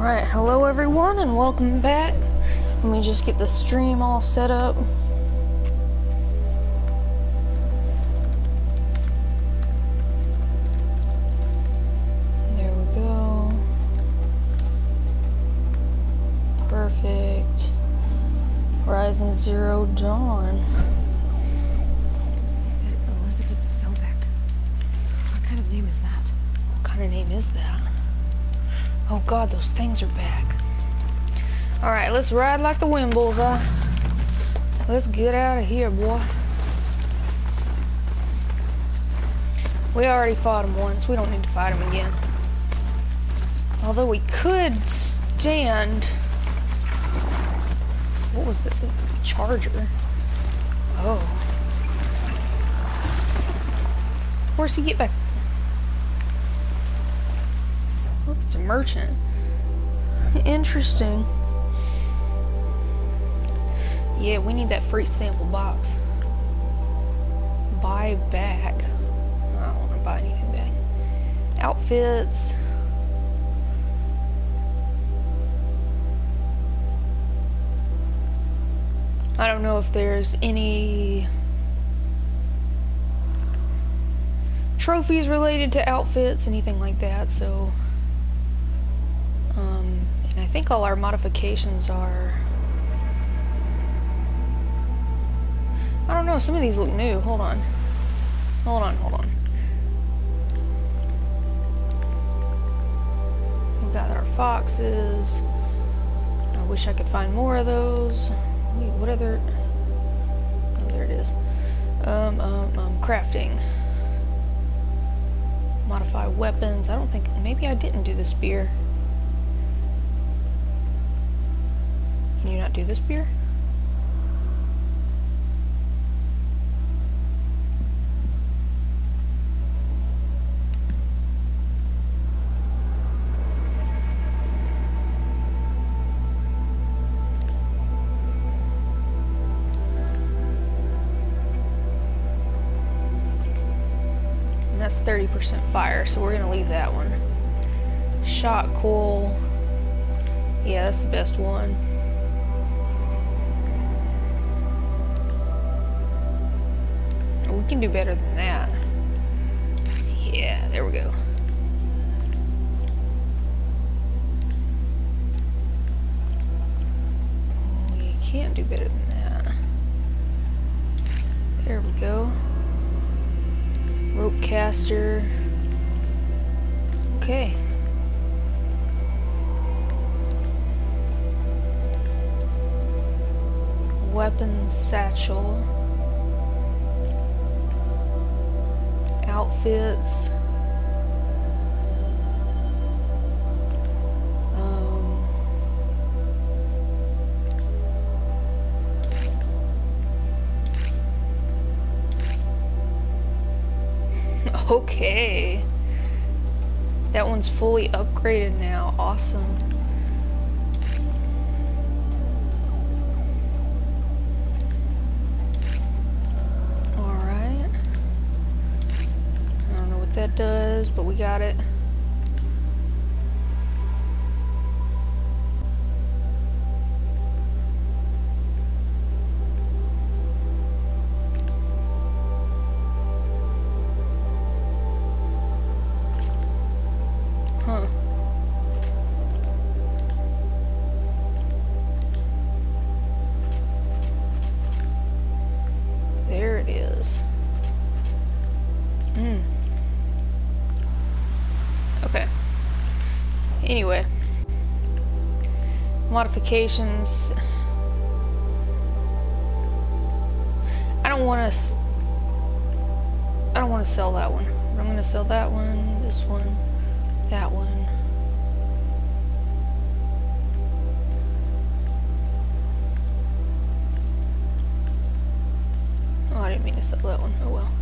Alright, hello everyone and welcome back. Let me just get the stream all set up. There we go. Perfect. Horizon Zero Dawn. He said Elizabeth Sobeck. What kind of name is that? What kind of name is that? Oh god, those things are back. Alright, let's ride like the wind, bullseye. Let's get out of here, boy. We already fought him once. We don't need to fight him again. Although we could stand... What was it? Charger. Oh. Where's he get back? Look, it's a merchant. Interesting. Yeah, we need that free sample box. Buy back. I don't want to buy anything back. Outfits. I don't know if there's any trophies related to outfits, anything like that, so think all our modifications are I don't know, some of these look new. Hold on. Hold on, hold on. We've got our foxes. I wish I could find more of those. Wait, what other... Oh, there it is. Um, um, um, crafting. Modify weapons. I don't think... Maybe I didn't do the spear. Can you not do this beer? And that's 30% fire, so we're gonna leave that one. Shot coal. Yeah, that's the best one. Can do better than that. Yeah, there we go. We can't do better than that. There we go. Rope caster. Okay. Weapon satchel. Outfits. Um, Okay. That one's fully upgraded now. Awesome. Does, but we got it. Modifications. I don't want to... I don't want to sell that one. I'm going to sell that one, this one, that one. Oh, I didn't mean to sell that one. Oh well.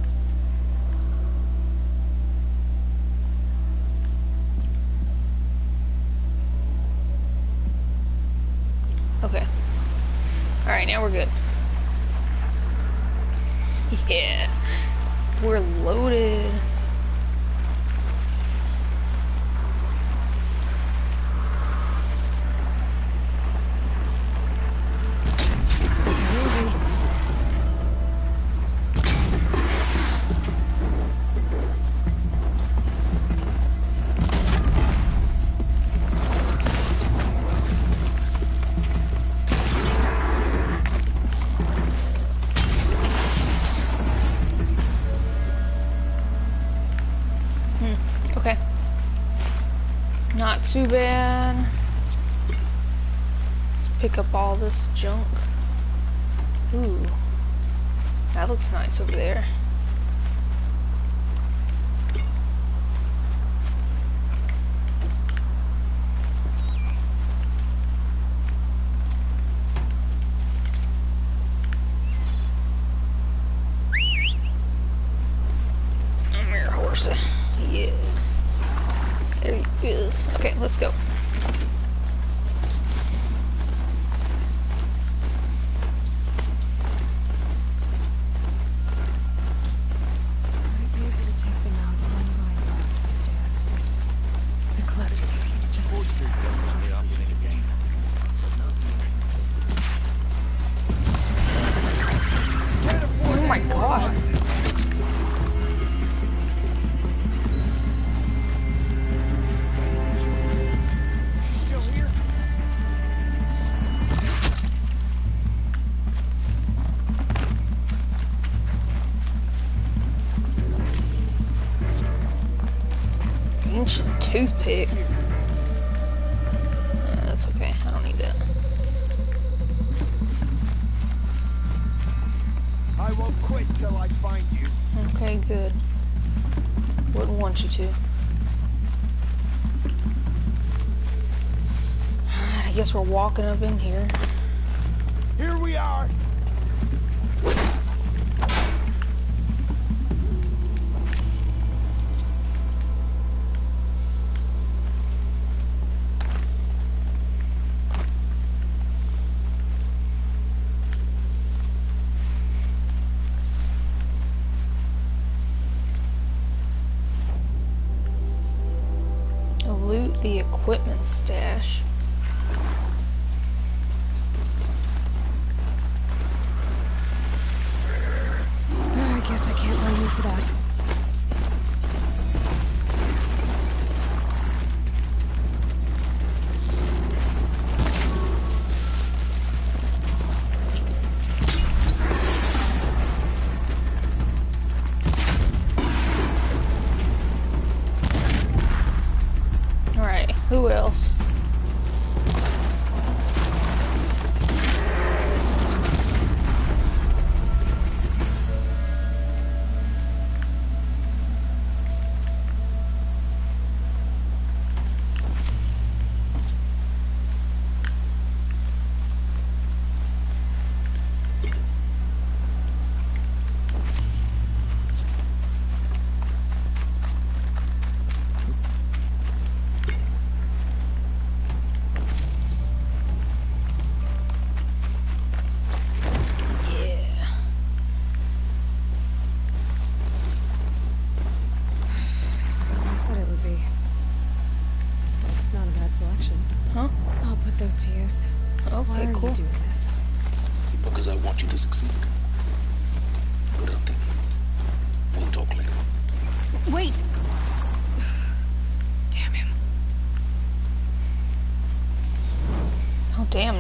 Not too bad. Let's pick up all this junk. Ooh. That looks nice over there. Guess we're walking up in here. Here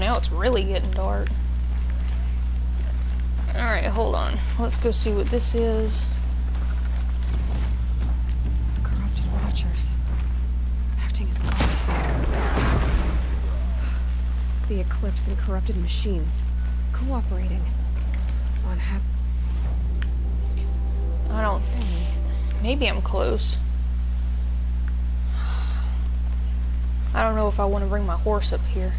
now it's really getting dark. Alright, hold on. Let's go see what this is. Corrupted watchers. Acting as guards. The Eclipse and corrupted machines. Cooperating. On hap- I don't th- maybe I'm close. I don't know if I want to bring my horse up here.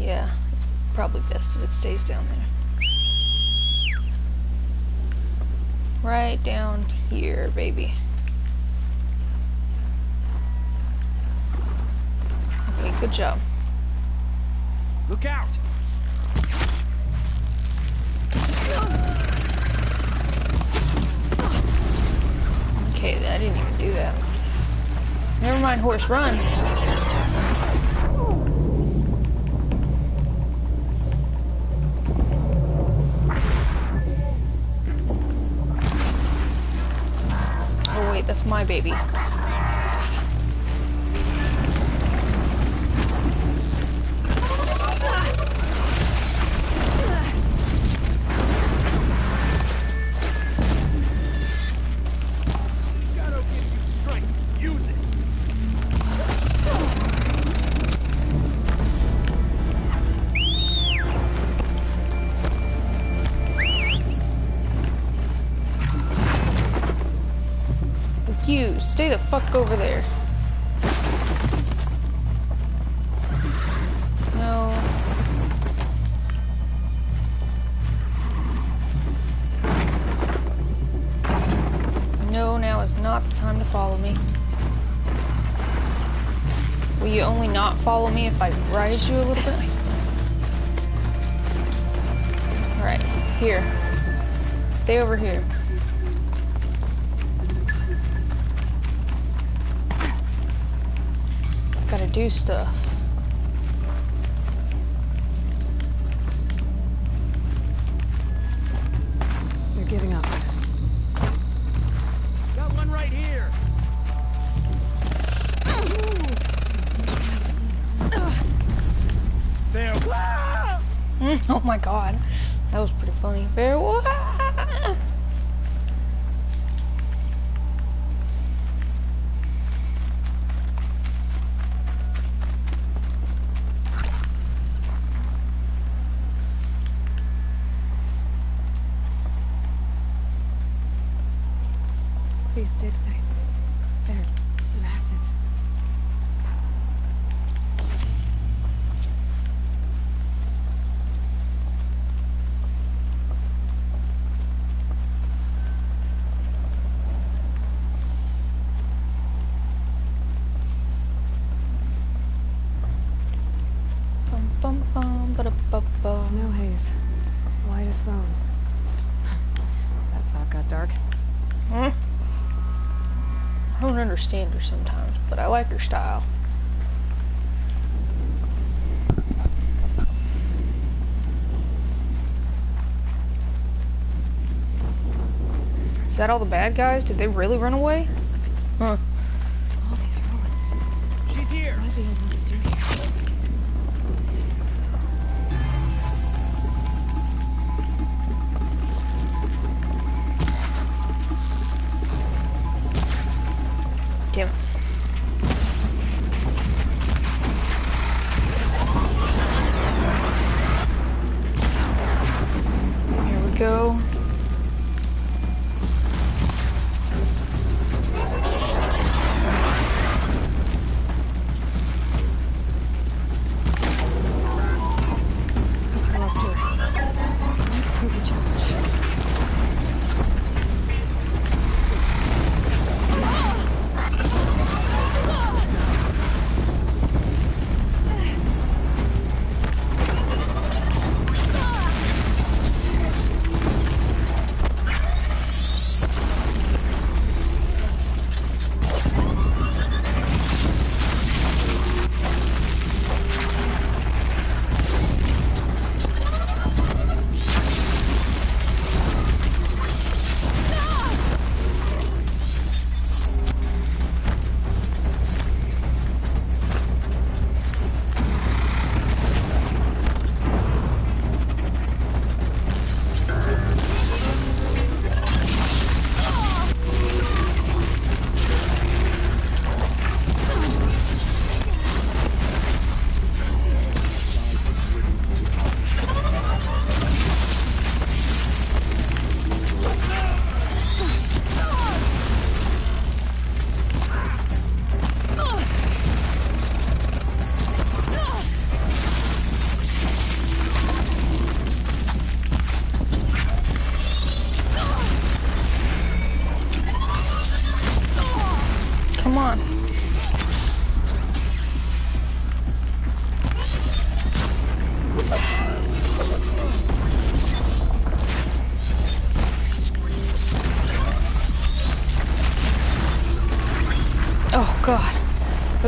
Yeah, it's probably best if it stays down there. Right down here, baby. Okay, good job. Look out! Okay, I didn't even do that. Never mind, horse, run. My baby. Fuck over there. Giving up. Got one right here. There. Mm, oh my god. That was pretty funny. Very well. These dig sites. They're massive. Bum, bum, bum, ba-da-ba-ba. Snow haze. White as bone. That thought got dark. Hmm? I don't understand her sometimes, but I like her style. Is that all the bad guys? Did they really run away? Huh.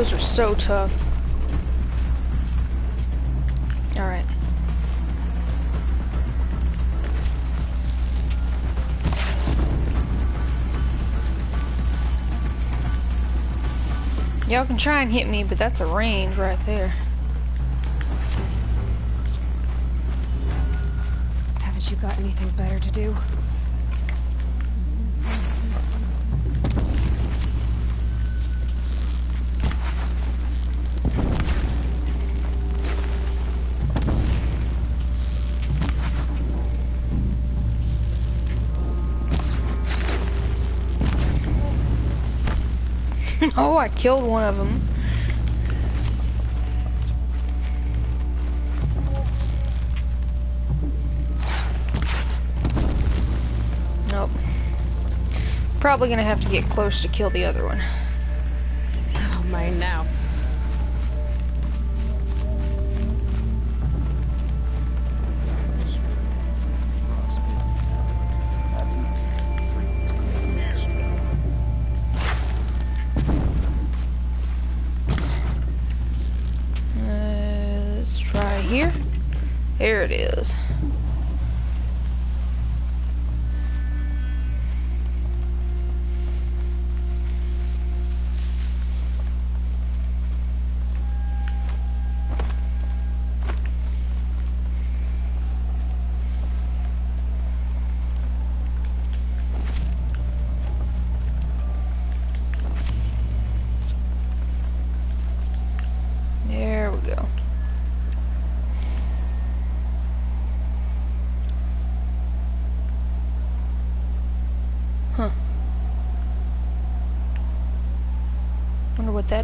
Those are so tough. Alright. Y'all can try and hit me, but that's a range right there. Haven't you got anything better to do? Oh, I killed one of them. Nope. Probably gonna have to get close to kill the other one. Oh, mine now.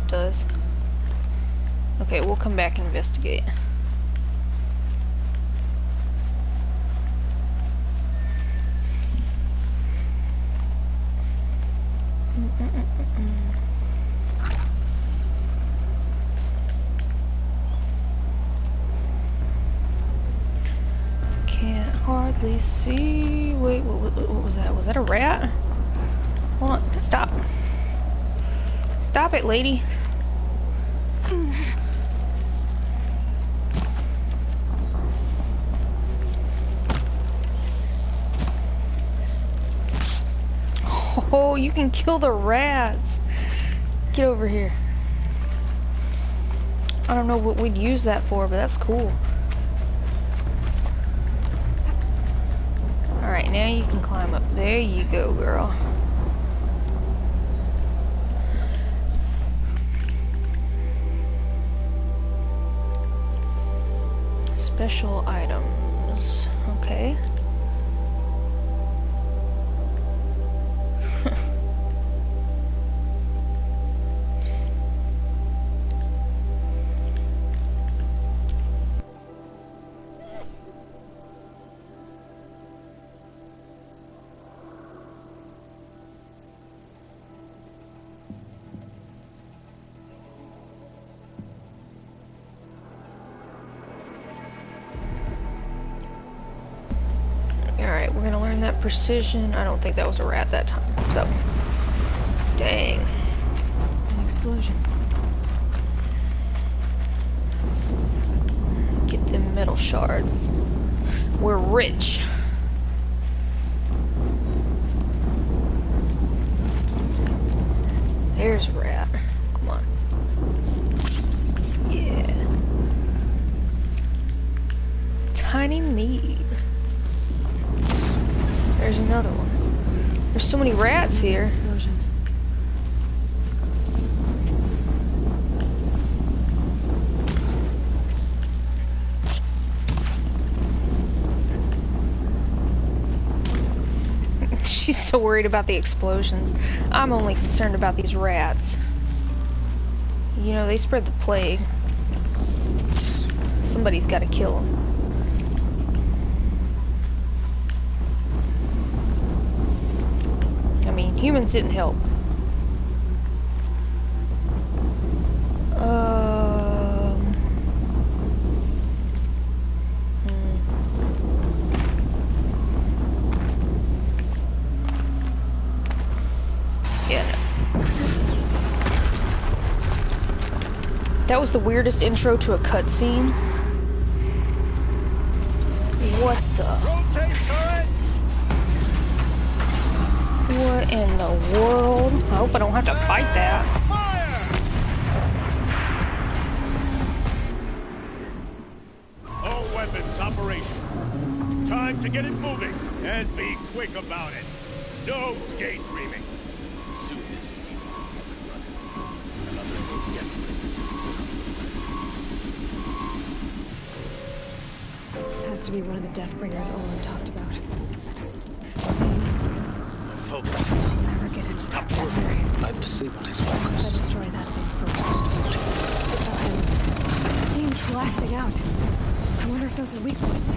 Does. Okay, we'll come back and investigate. Can't hardly see. Wait, what, was that? Was that a rat? Hold stop. Stop it, lady. Can kill the rats. Get over here. I don't know what we'd use that for, but that's cool. Alright, now you can climb up. There you go, girl. Special items. Precision. I don't think that was a rat that time, so. Dang. An explosion. Get them metal shards. We're rich. There's a rat. Come on. Yeah. Tiny mead. There's another one. There's so many rats here. She's so worried about the explosions. I'm only concerned about these rats. You know, they spread the plague. Somebody's got to kill them. I mean, humans didn't help. Um. hmm. Yeah. That was the weirdest intro to a cutscene. What the? What in the world? I hope I don't have to fight that. Fire! All weapons operational. Time to get it moving and be quick about it. No daydreaming. Soon this team will be up and running. Another forgetful. Has to be one of the Deathbringers Olin talked about. Focus. I'll never get it Stop here. I've disabled his focus. destroy that thing first. Steam's blasting out. I wonder if those are weak points.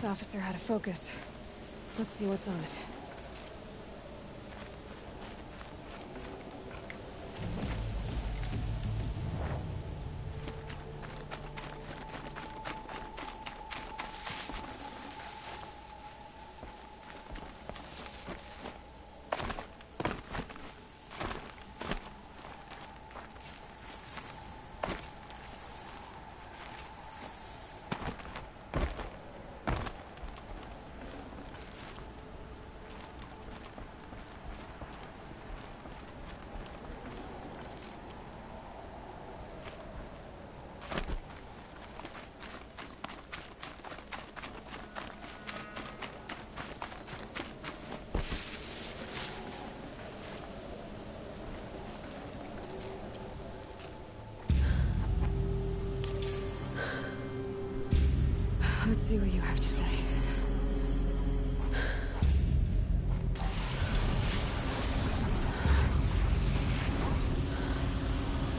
Eclipse officer had a focus. Let's see what's on it. Let's see what you have to say.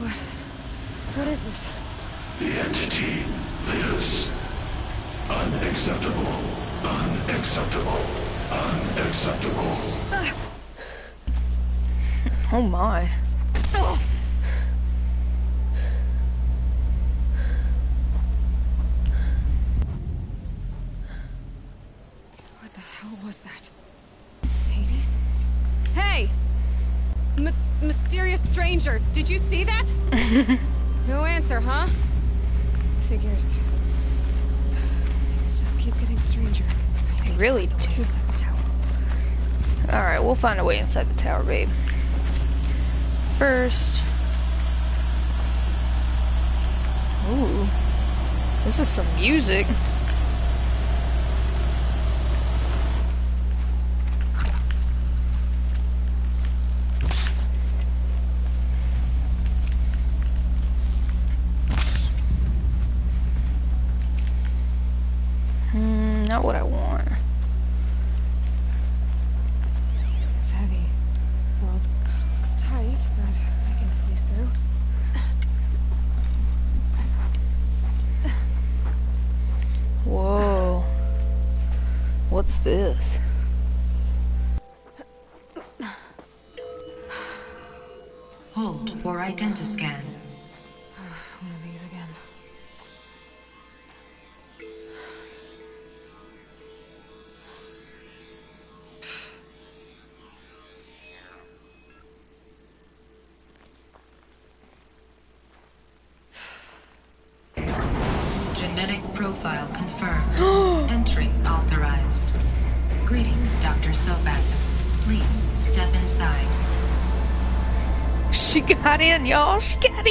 What? What is this? The entity lives. Unacceptable. Unacceptable. Unacceptable. Oh my. What the hell was that? Hades? Hey! M mysterious stranger, did you see that? no answer, huh? Figures. Things just keep getting stranger. I hate really to do. look inside the tower. Alright, we'll find a way inside the tower, babe. First. Ooh. This is some music. For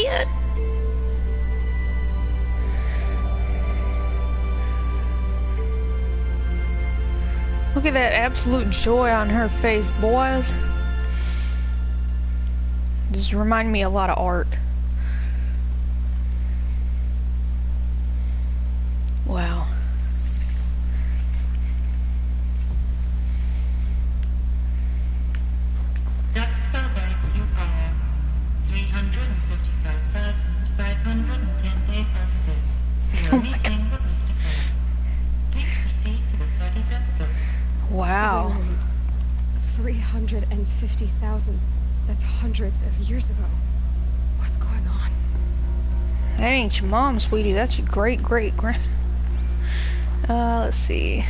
in. Look at that absolute joy on her face, boys. This remind me a lot of art. Of years ago. What's going on? That ain't your mom, sweetie. That's your great great grand. Uh, let's see.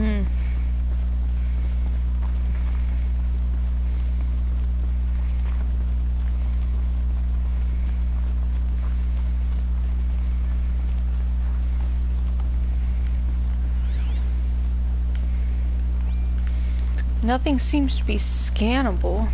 Hmm. Nothing seems to be scannable.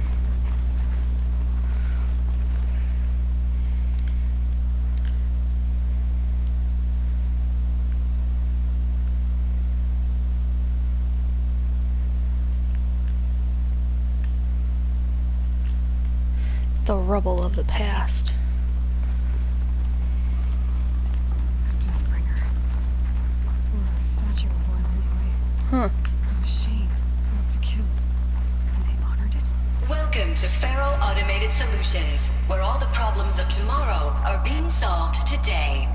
The rubble of the past. A Deathbringer. Or a statue of one, anyway. Huh. A machine built to kill. And they honored it? Welcome to Faro Automated Solutions, where all the problems of tomorrow are being solved today.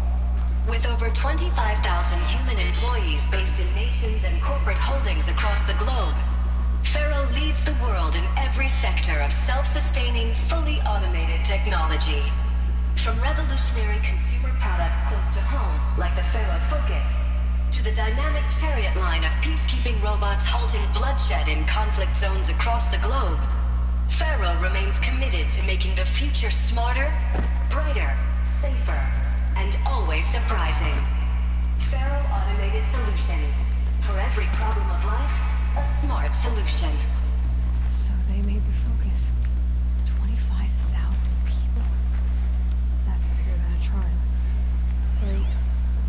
With over 25,000 human employees based in nations and corporate holdings across the globe, Faro leads the world in every sector of self-sustaining, fully automated technology. From revolutionary consumer products close to home, like the Faro Focus, to the dynamic chariot line of peacekeeping robots halting bloodshed in conflict zones across the globe, Faro remains committed to making the future smarter, brighter, safer, and always surprising. Faro Automated Solutions. For every problem of life, a smart solution. So they made the focus. 25,000 people. That's bigger than a tribe. So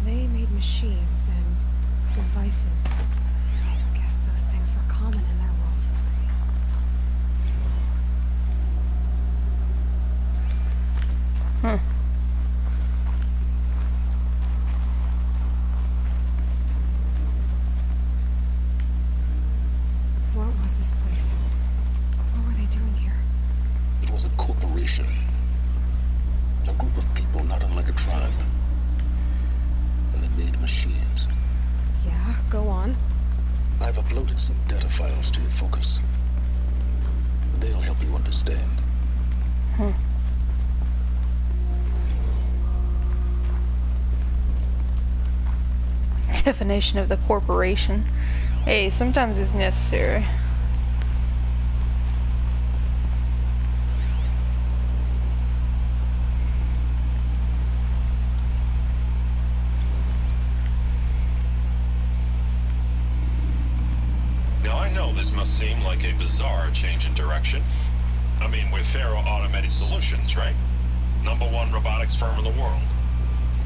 they made machines and devices. I guess those things were common in their world. Huh. Of the corporation. Hey, sometimes it's necessary. Now, I know this must seem like a bizarre change in direction. I mean, we're Faro Automated Solutions, right? Number one robotics firm in the world.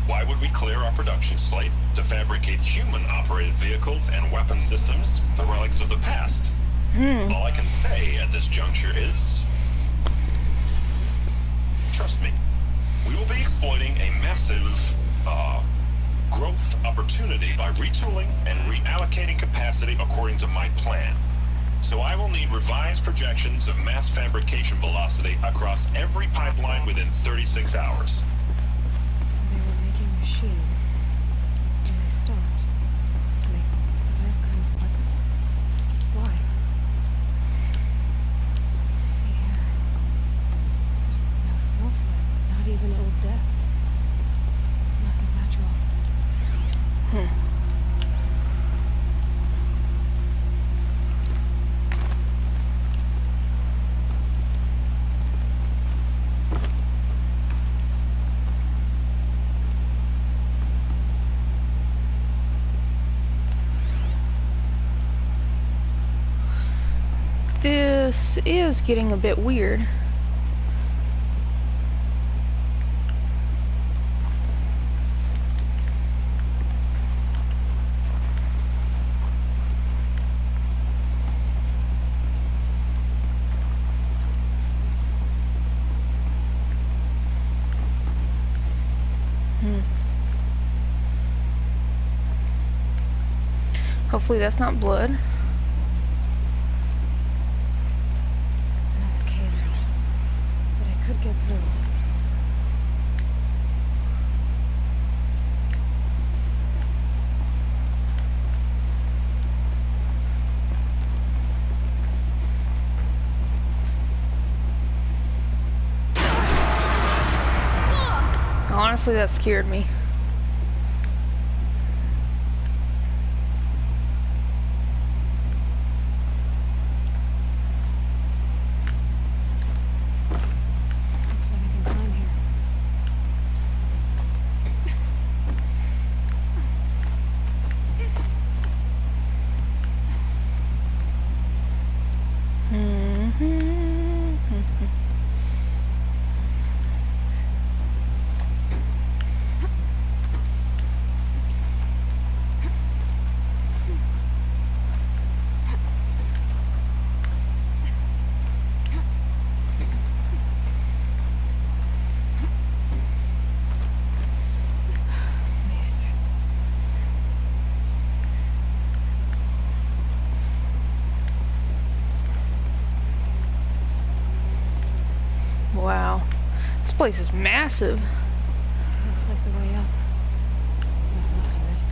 Why would we clear our production slate to fabricate human-operated vehicles and weapon systems, the relics of the past? All I can say at this juncture is... Trust me. We will be exploiting a massive, uh, growth opportunity by retooling and reallocating capacity according to my plan. So I will need revised projections of mass fabrication velocity across every pipeline within 36 hours. So they were making machines. And they stopped. To make of weapons. Why? The. There's no smell to it. Not even old death. Nothing natural. This is getting a bit weird. Hmm. Hopefully that's not blood. Get through. Honestly, that scared me. Looks like I can climb here. Made it. Wow. This place is massive. Looks like the way up. What's left of it?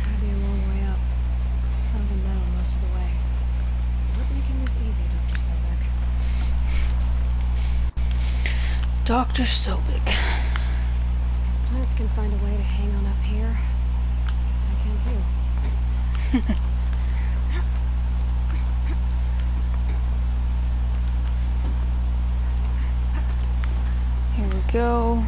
Gotta be a long way up. Frozen metal most of the way. Not making this easy, Dr. Sobeck. Dr. Sobeck. If plants can find a way to hang on up here, I guess I can too. Here we go.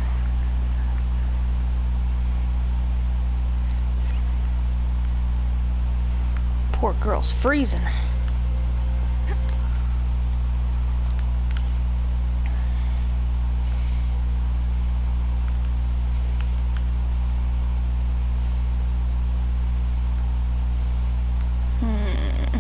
Poor girl's freezing. Hmm.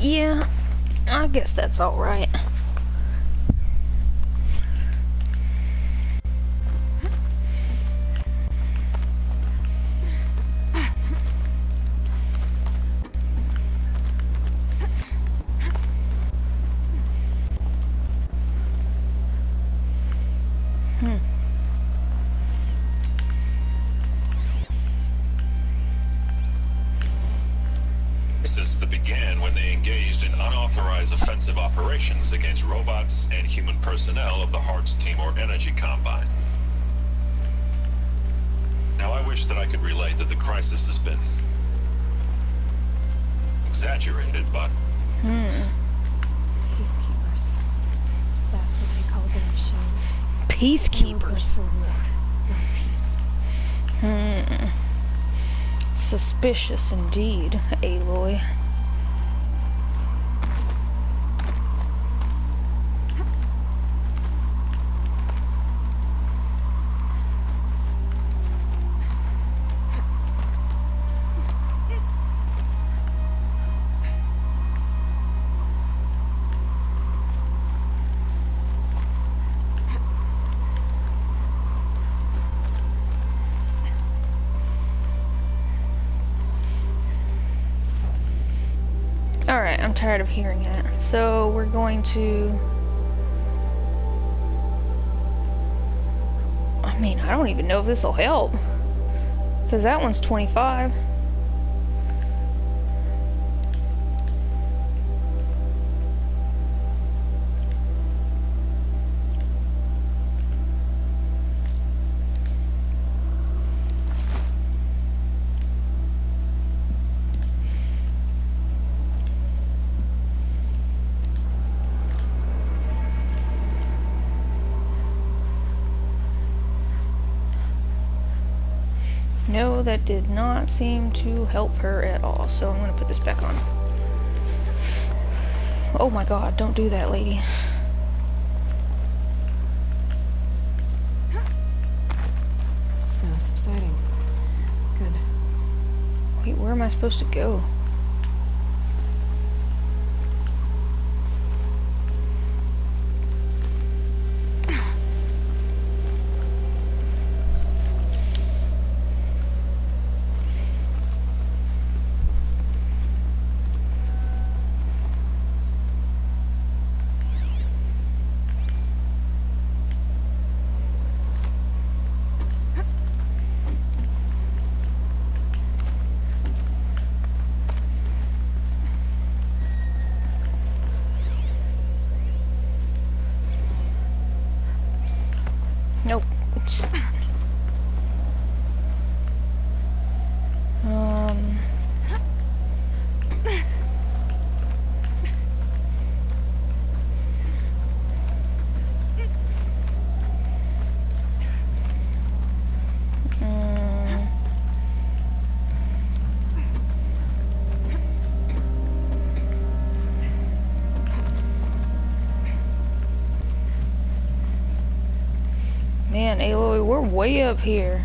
Yeah, I guess that's alright. Unauthorized offensive operations against robots and human personnel of the Hertz-Timur Energy Combine. Now, I wish that I could relate that the crisis has been exaggerated, but Peacekeepers. That's what they call their machines. Peacekeepers. for war, not peace. Hmm. Suspicious indeed, Aloy. Going to. I mean, I don't even know if this will help. Because that one's 25. Did not seem to help her at all. So I'm going to put this back on. Oh my god, don't do that, lady. It's now subsiding. Good. Wait, where am I supposed to go? Nope. Just... Um. Mm. Man, Aloy, we're way up here.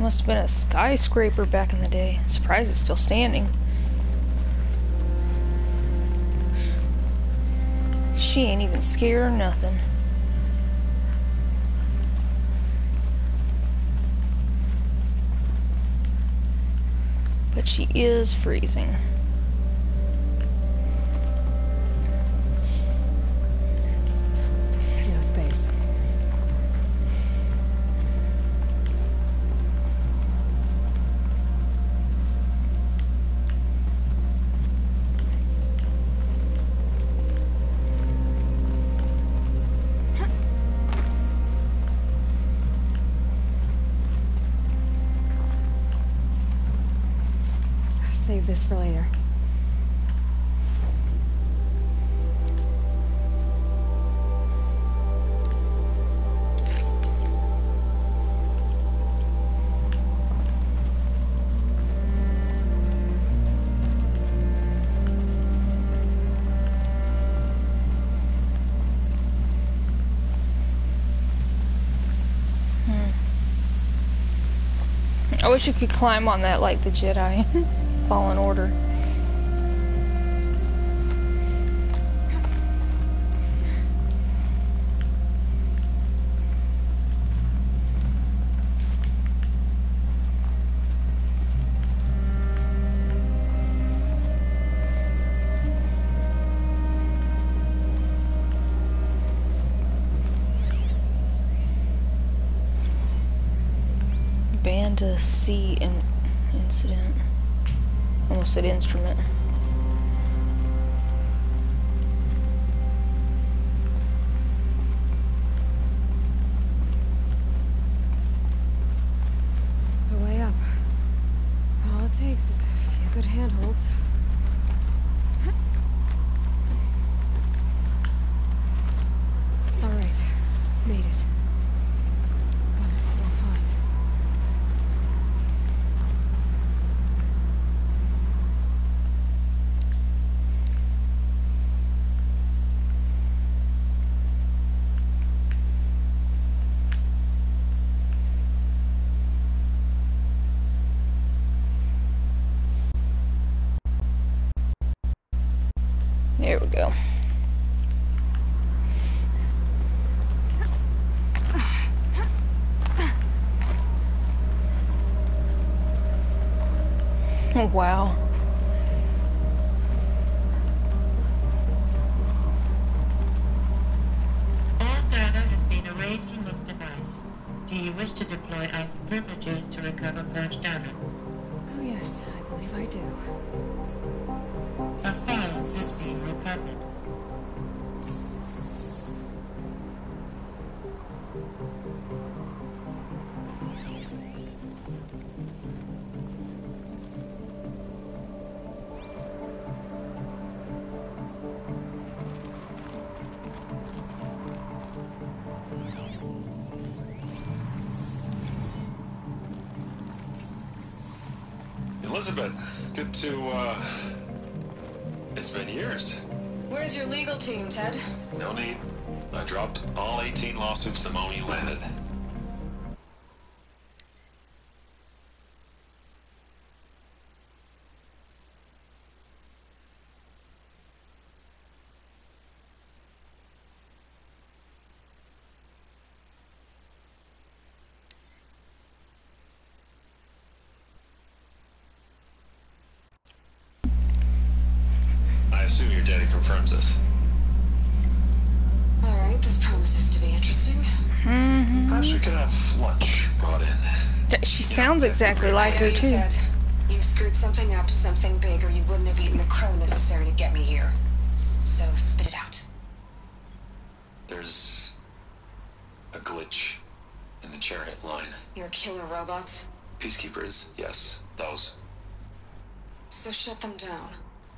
Must have been a skyscraper back in the day. Surprised it's still standing. She ain't even scared or nothing. But she is freezing. This for later. Hmm. I wish you could climb on that like the Jedi. Fallen Order. Banda C in incident. Almost instrument. Elizabeth, good to, uh... It's been years. Where's your legal team, Ted? No need. I dropped all 18 lawsuits the moment you landed. I assume your daddy confirms this. Alright, this promises to be interesting. Mm-hmm. Perhaps we could have lunch brought in. Th- She sounds exactly like I know her you, too. Ted. You screwed something up, something big, or you wouldn't have eaten the crow necessary to get me here. So spit it out. There's a glitch in the chariot line. Your killer robots. Peacekeepers, yes, those. So shut them down.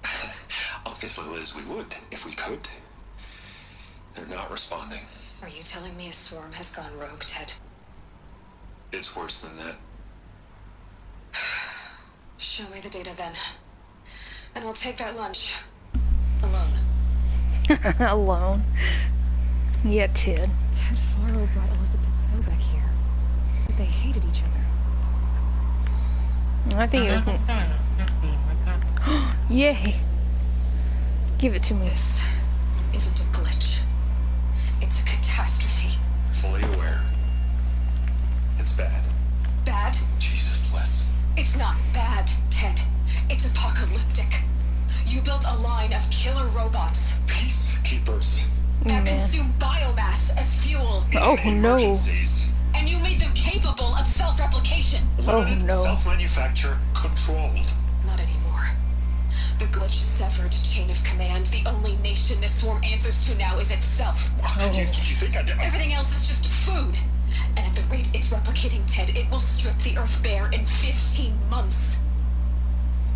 Obviously, Liz, we would if we could. They're not responding. Are you telling me a swarm has gone rogue, Ted? It's worse than that. Show me the data then. And I'll take that lunch. Alone. Alone. Yeah, Ted. Ted Faro brought Elizabeth Sobeck here. But they hated each other. I think it Another was. Uh-huh. file is being recovered. Yay. Give it to me. This isn't a glitch. It's a catastrophe. Fully aware. It's bad. Bad? Jesus, Liz. It's not bad, Ted. It's apocalyptic. You built a line of killer robots Peacekeepers. that Man. consume biomass as fuel, Oh In no. Emergencies. and you made them capable of self-replication. Oh, Limited no. Self-manufacture controlled. Not anymore. The glitch severed chain of command. The only nation this swarm answers to now is itself. Oh. You, you think I did? Everything else is just food. And at the rate it's replicating, Ted, it will strip the Earth bare in 15 months.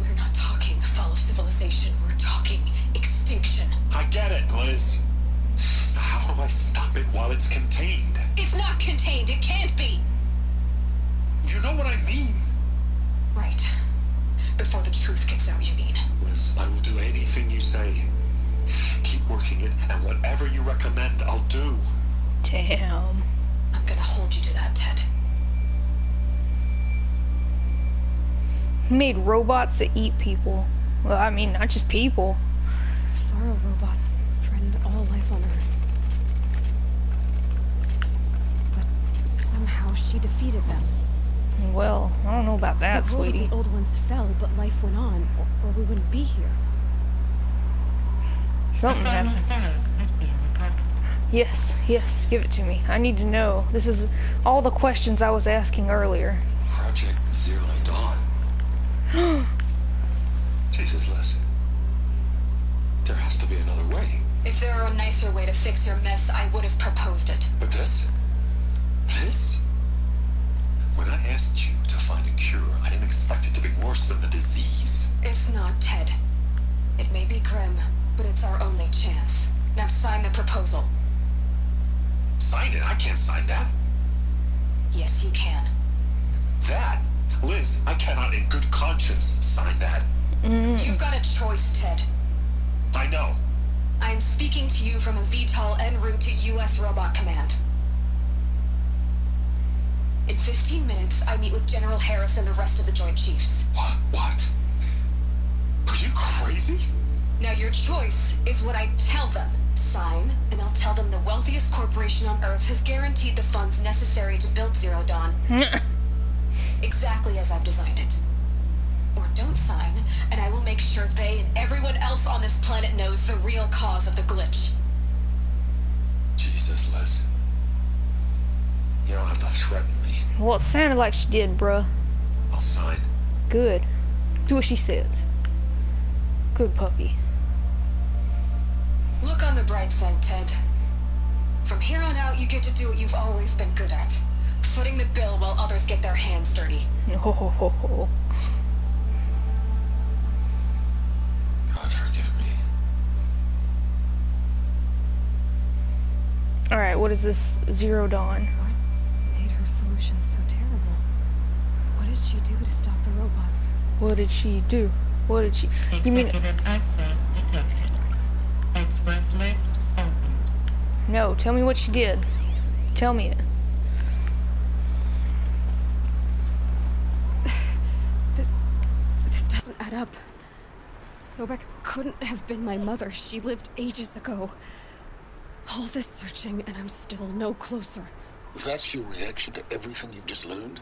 We're not talking fall of civilization. We're talking extinction. I get it, Liz. So how do I stop it while it's contained? It's not contained. It can't be. You know what I mean. Right. Before the truth gets out, you mean. Liz, I will do anything you say. Keep working it, and whatever you recommend, I'll do. Damn. I'm gonna hold you to that, Ted. Made robots that eat people. Well, I mean, not just people. Faro robots threatened all life on Earth. But somehow she defeated them. Well, I don't know about that, the sweetie. the old ones fell, but life went on, or, or we wouldn't be here. Something happened. file is being recovered. Yes, yes, give it to me. I need to know. This is all the questions I was asking earlier. Project Zero Dawn. Jesus, Liz. There has to be another way. If there were a nicer way to fix your mess, I would have proposed it. But this? This? When I asked you to find a cure, I didn't expect it to be worse than the disease. It's not, Ted. It may be grim, but it's our only chance. Now sign the proposal. Sign it. I can't sign that. Yes, you can. That? Liz, I cannot in good conscience sign that. Mm. You've got a choice, Ted. I know. I am speaking to you from a VTOL en route to U.S. Robot Command. In 15 minutes, I meet with General Herres and the rest of the Joint Chiefs. What? What? Are you crazy? Now, your choice is what I tell them. Sign, and I'll tell them the wealthiest corporation on Earth has guaranteed the funds necessary to build Zero Dawn exactly as I've designed it. Or don't sign, and I will make sure they and everyone else on this planet knows the real cause of the glitch. Jesus, Liz. You don't have to threaten me. Well, it sounded like she did, bruh. I'll sign. Good. Do what she says. Good puppy. Look on the bright side, Ted. From here on out, you get to do what you've always been good at. Footing the bill while others get their hands dirty. Ho ho ho ho. God forgive me. Alright, what is this? Zero Dawn. What made her solution so terrible? What did she do to stop the robots? What did she do? What did she... You mean... Access detected. Express lift opened. No, tell me what she did. Tell me it. This doesn't add up. Sobeck couldn't have been my mother. She lived ages ago. All this searching, and I'm still no closer. That's your reaction to everything you've just learned?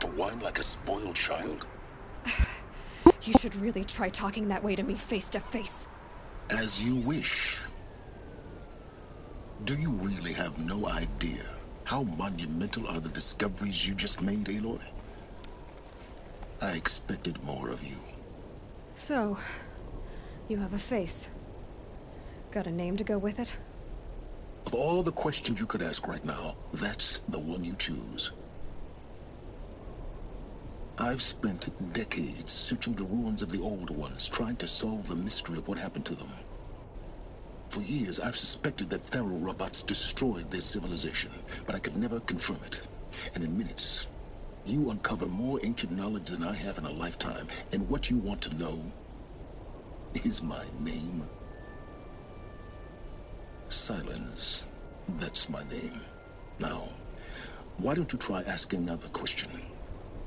To whine like a spoiled child? You should really try talking that way to me face to face. As you wish. Do you really have no idea how monumental are the discoveries you just made, Aloy? I expected more of you. So, you have a face. Got a name to go with it? Of all the questions you could ask right now, that's the one you choose. I've spent decades searching the ruins of the old ones, trying to solve the mystery of what happened to them. For years, I've suspected that Faro robots destroyed their civilization, but I could never confirm it. And in minutes, you uncover more ancient knowledge than I have in a lifetime, and what you want to know is my name. Sylens. That's my name. Now, why don't you try asking another question?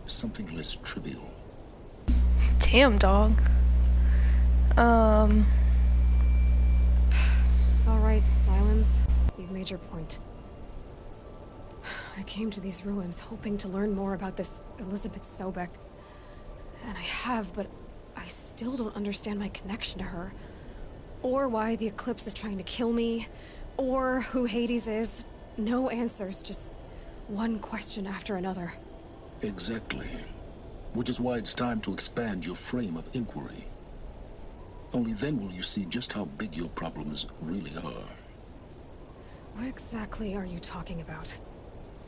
Something less trivial. Damn, dog. Um... Alright, Sylens. You've made your point. I came to these ruins hoping to learn more about this Elizabeth Sobeck. And I have, but I still don't understand my connection to her. Or why the Eclipse is trying to kill me. Or who Hades is. No answers, just one question after another. Exactly. Which is why it's time to expand your frame of inquiry. Only then will you see just how big your problems really are. What exactly are you talking about?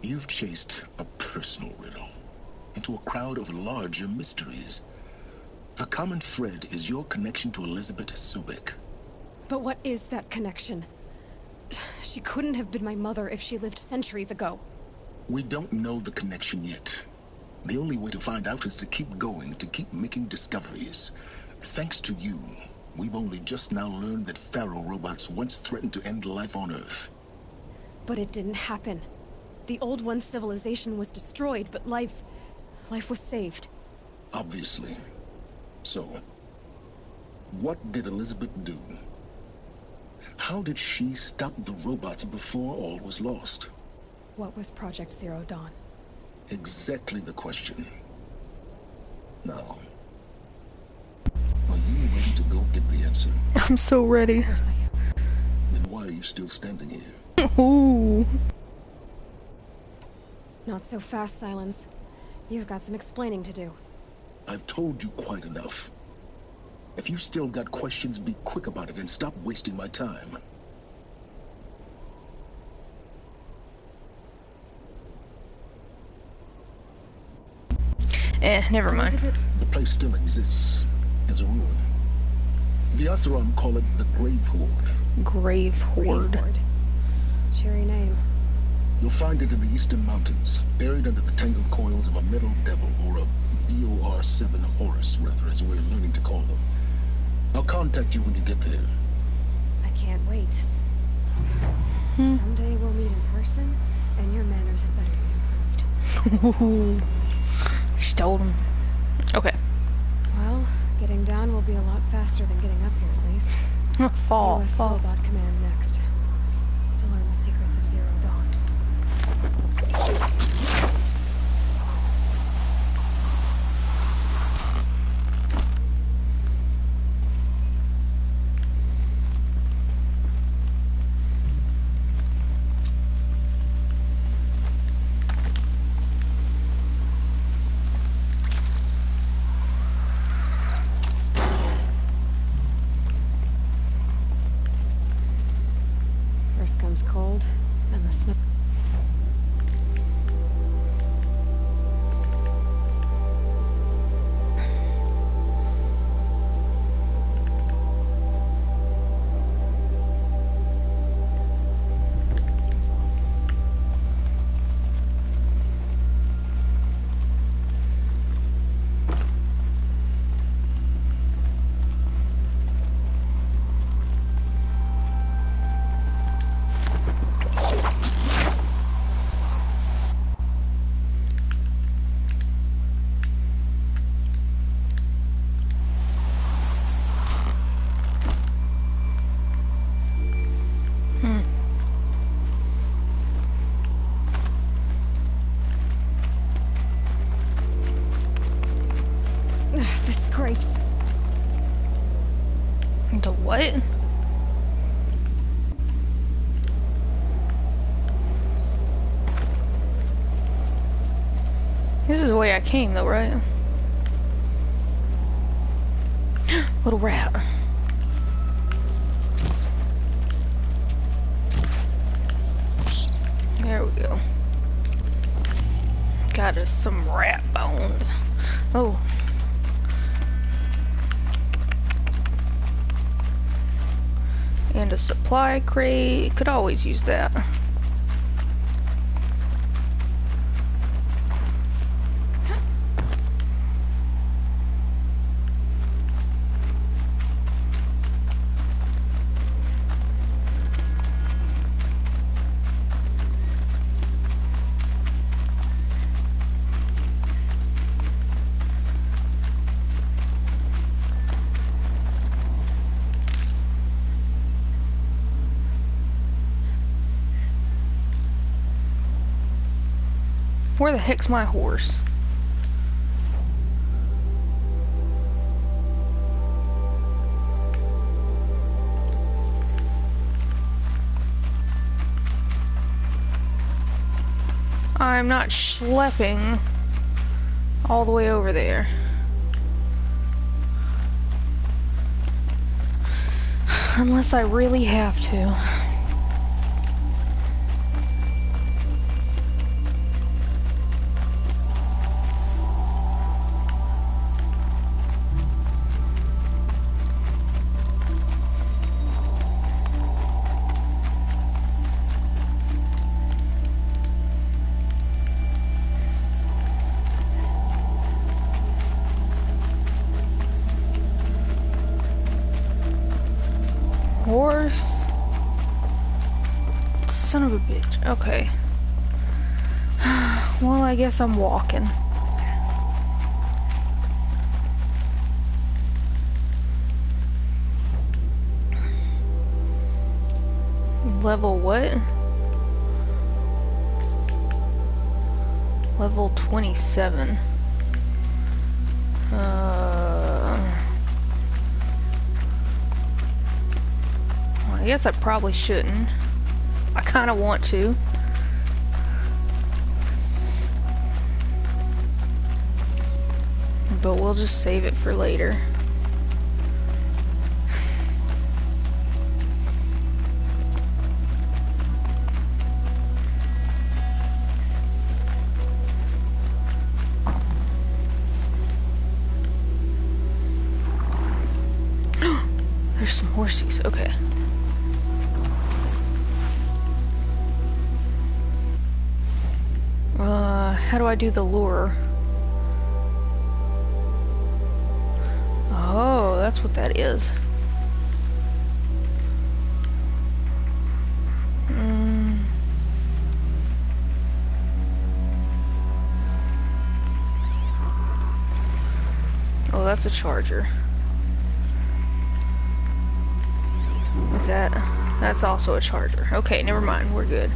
You've chased a personal riddle into a crowd of larger mysteries. The common thread is your connection to Elizabeth Sobeck. But what is that connection? She couldn't have been my mother if she lived centuries ago. We don't know the connection yet. The only way to find out is to keep going, to keep making discoveries. Thanks to you, we've only just now learned that Faro robots once threatened to end life on Earth. But it didn't happen. The Old One's civilization was destroyed, but life... life was saved. Obviously. So, what did Elizabeth do? How did she stop the robots before all was lost? What was Project Zero Dawn? Exactly the question. Now, are you ready to go get the answer? I'm so ready. Of course I am. Then why are you still standing here? Ooh. Not so fast, Sylens. You've got some explaining to do. I've told you quite enough. If you still got questions, be quick about it and stop wasting my time. Eh, never mind. The place still exists as a ruin. The Oseram call it the Grave Hoard. Grave Horde. Grave Cheery name. You'll find it in the eastern mountains, buried under the tangled coils of a metal devil, or a BOR-7 Horus, rather, as we're learning to call them. I'll contact you when you get there. I can't wait. Hmm. Someday we'll meet in person, and your manners had better be improved. She told him. Okay. Well, getting down will be a lot faster than getting up here, at least. fall, US fall. Robot Command next. To learn the secrets of Zero Dawn. Way I came though, right? Little rat. There we go. Got us some rat bones. Oh. And a supply crate. Could always use that. Where the heck's my horse? I'm not schlepping all the way over there. Unless I really have to. Okay. well, I guess I'm walking. Level what? Level 27. Uh, I guess I probably shouldn't. I kind of want to. But we'll just save it for later. I do the lure? Oh, that's what that is. Mm. Oh, that's a charger. Is that? That's also a charger. Okay, never mind. We're good.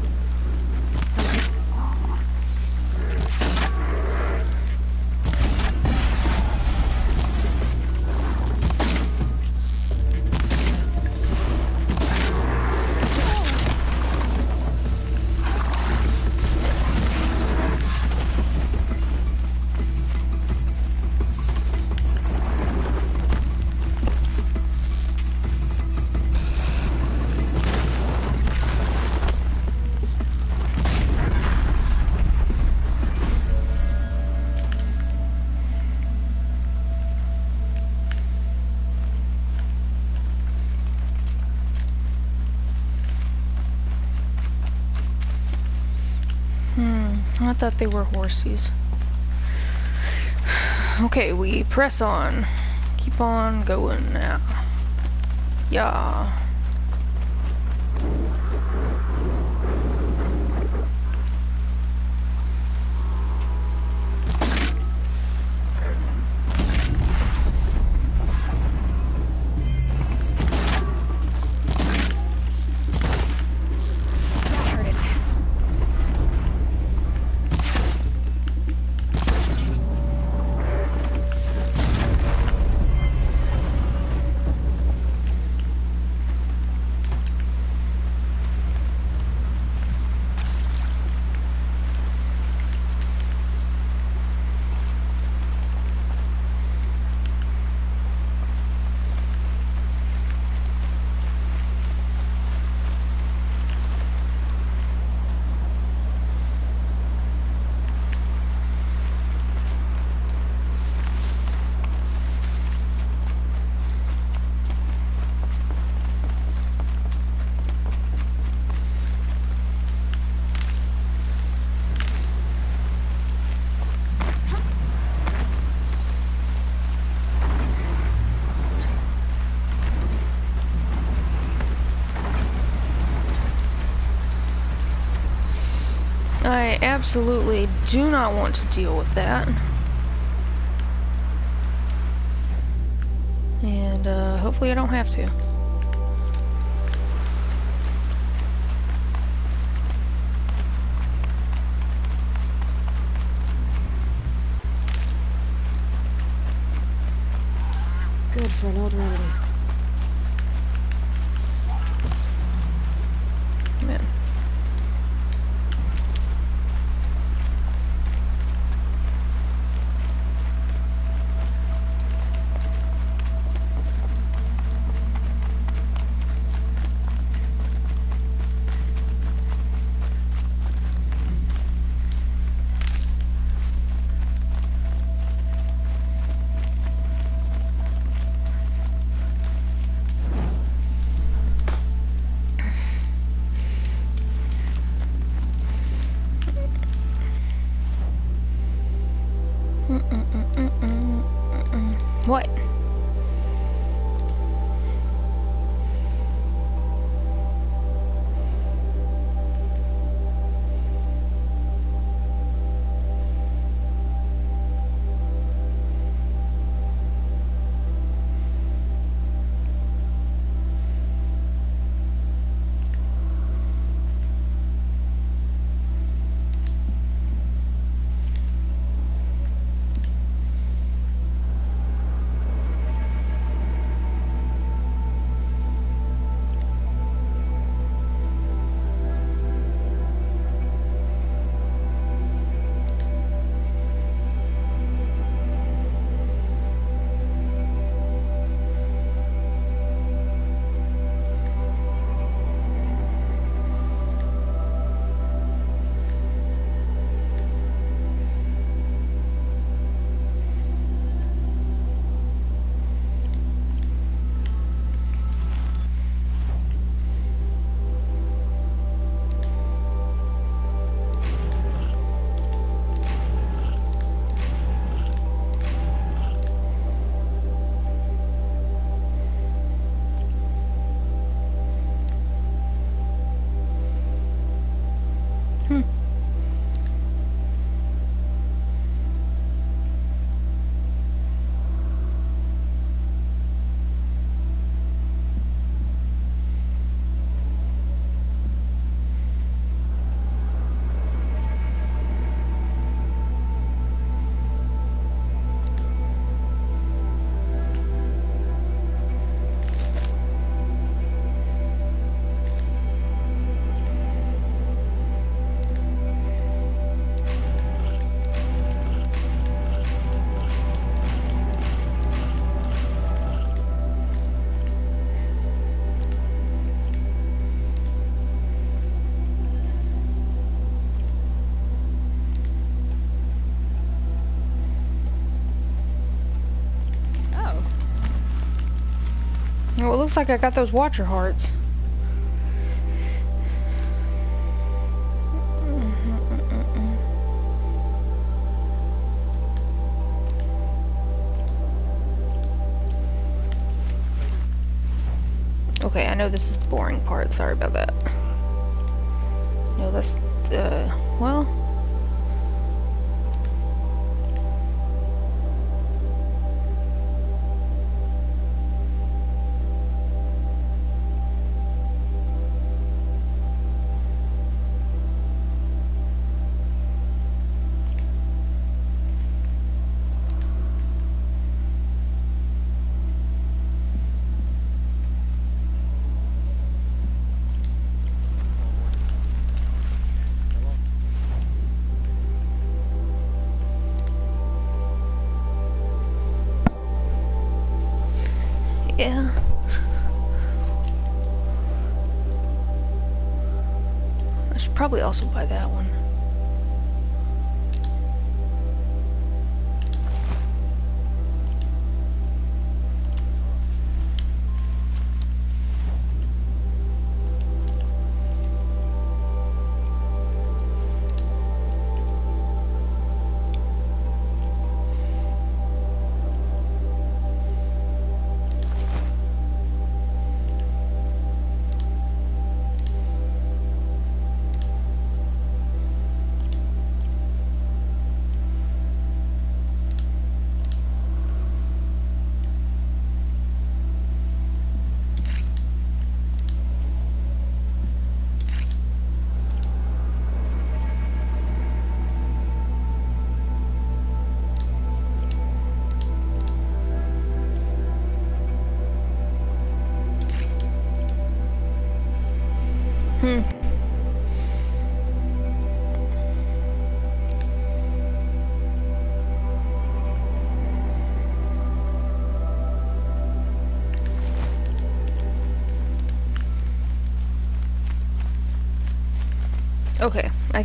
They were horses. Okay, we press on. Keep on going now. Yeah. Absolutely do not want to deal with that. And uh, hopefully I don't have to. Well, it looks like I got those watcher hearts. Okay, I know this is the boring part. Sorry about that. No, that's the... Uh, well... also buy that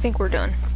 think we're done.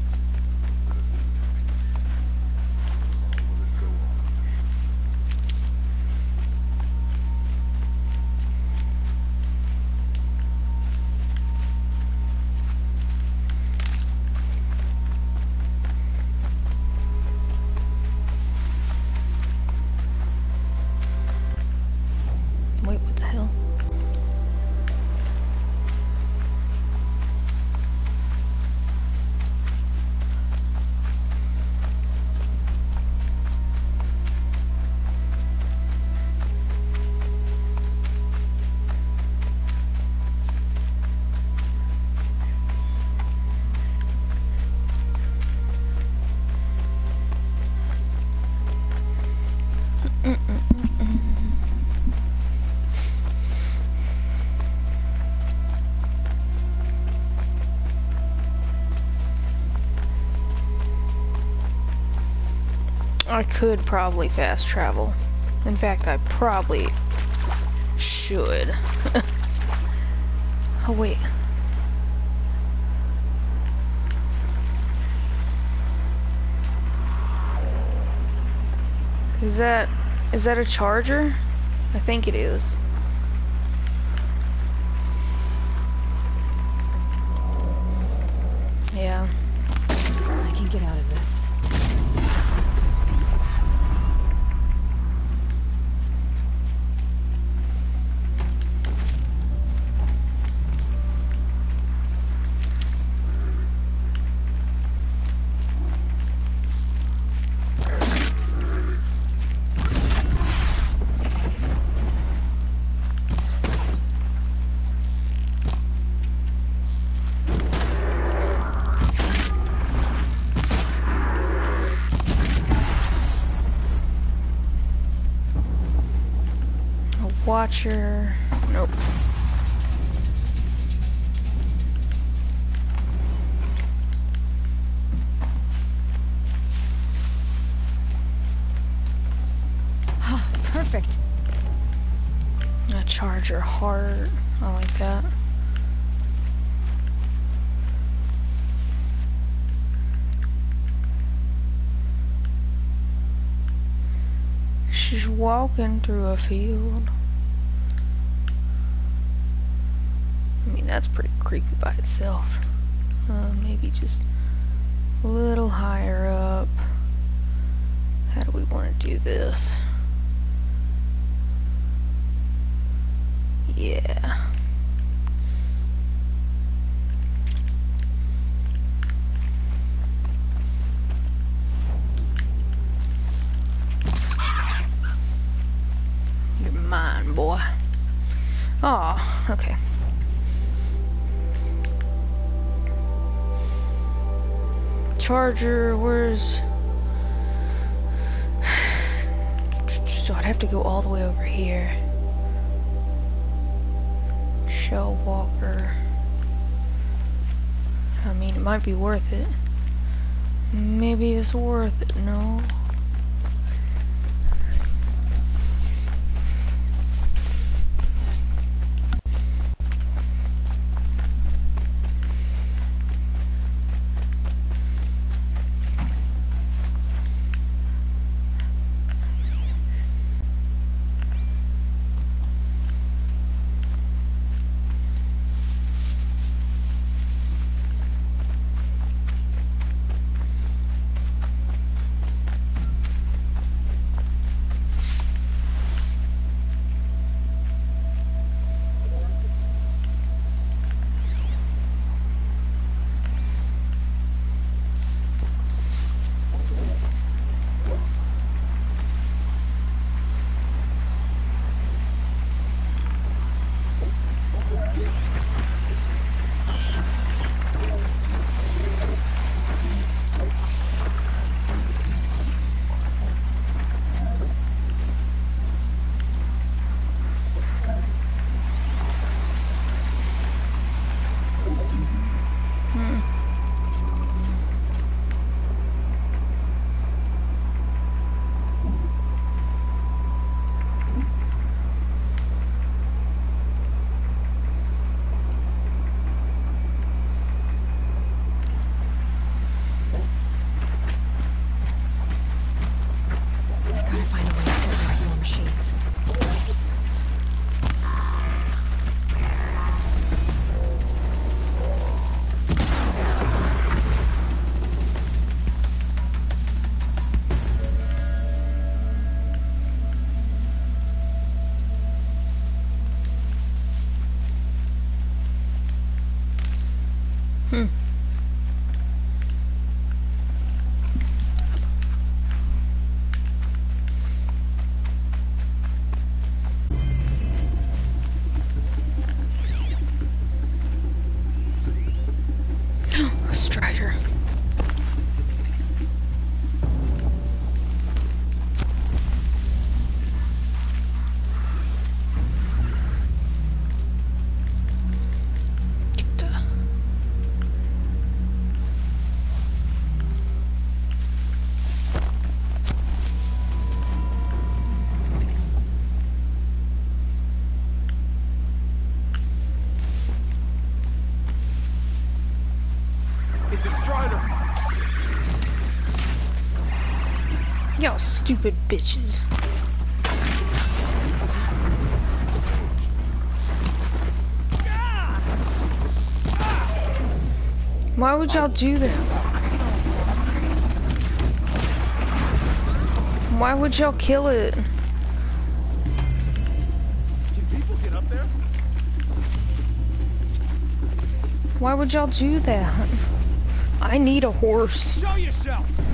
I could probably fast travel. In fact, I probably should. oh, wait. Is that... is that a charger? I think it is. Watcher. Nope. Ah, perfect. A charger heart. I like that. She's walking through a field. I mean, that's pretty creepy by itself. Uh, maybe just a little higher up. How do we want to do this? Yeah. You're mine, boy. Oh, okay. Charger, where's... So I'd have to go all the way over here. Shell Walker. I mean, it might be worth it. Maybe it's worth it. No. Stupid bitches. Why would y'all do that? Why would y'all kill it? Can people get up there? Why would y'all do that? I need a horse. Show yourself.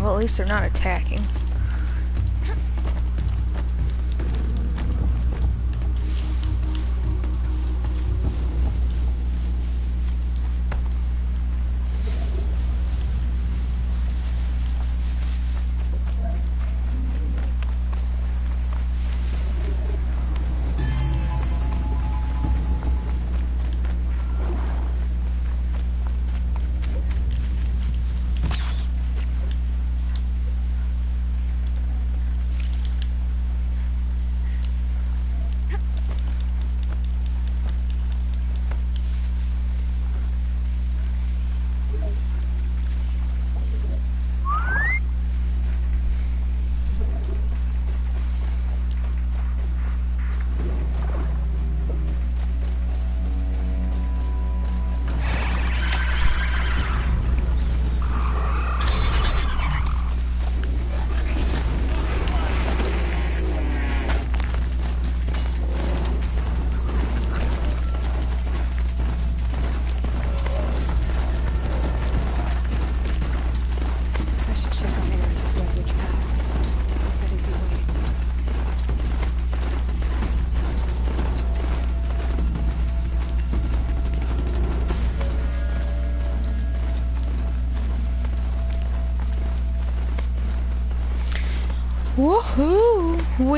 Well, at least they're not attacking.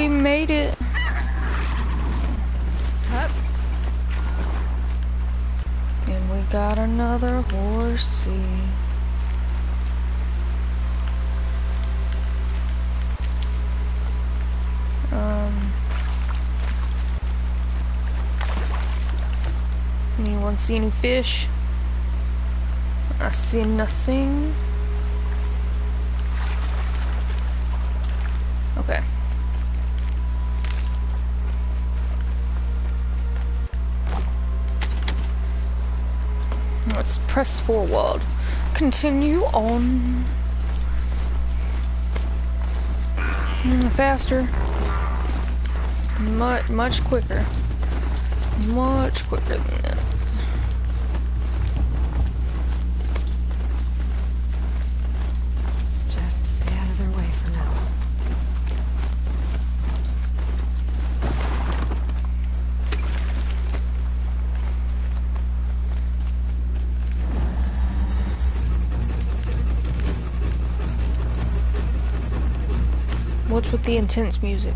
We made it. Up. And we got another horsey. Um. Anyone see any fish? I see nothing. Okay. Let's press forward. Continue on. Mm, Faster. Much, much quicker. Much quicker than this. With the intense music?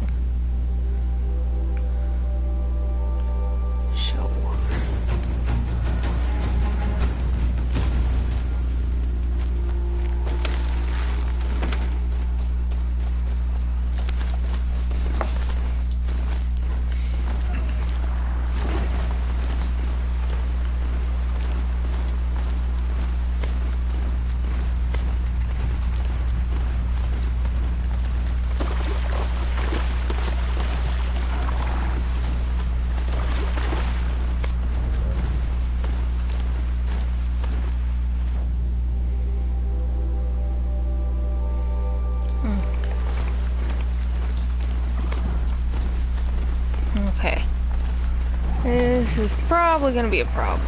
Probably gonna be a problem.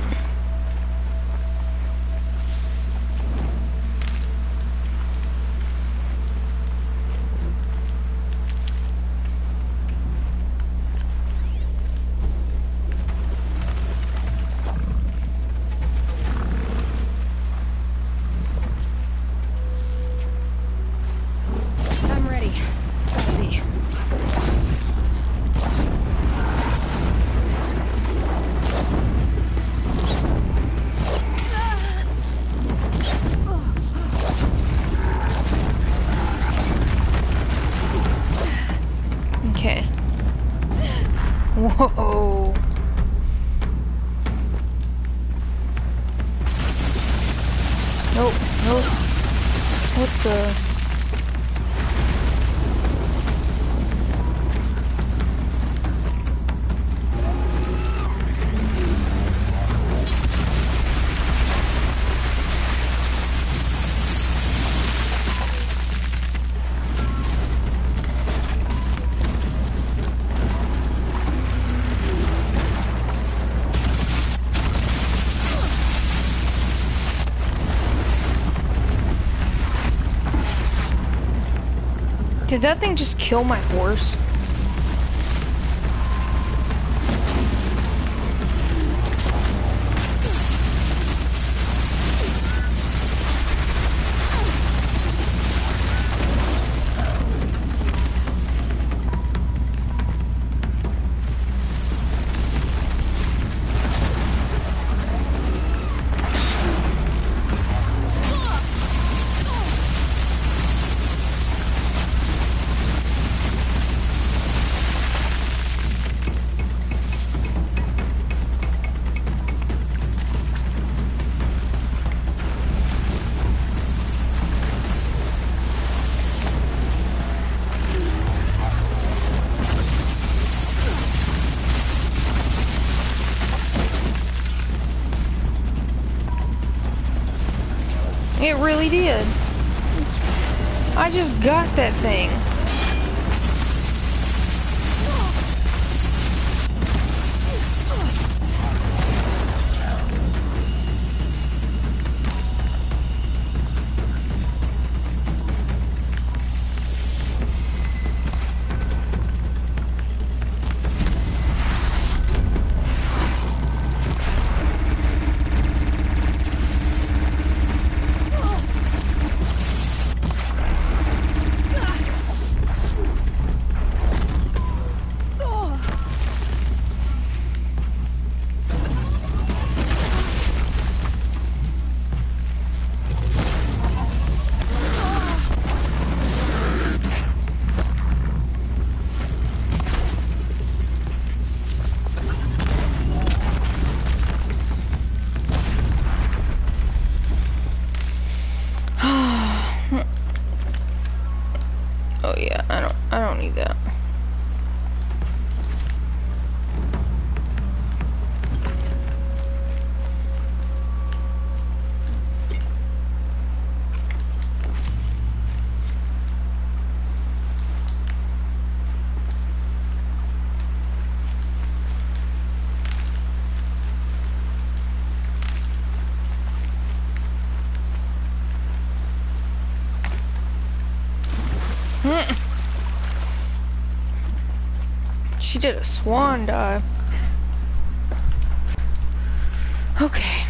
Did that thing just kill my horse? It really did. I just got that thing. She did a swan dive. Okay.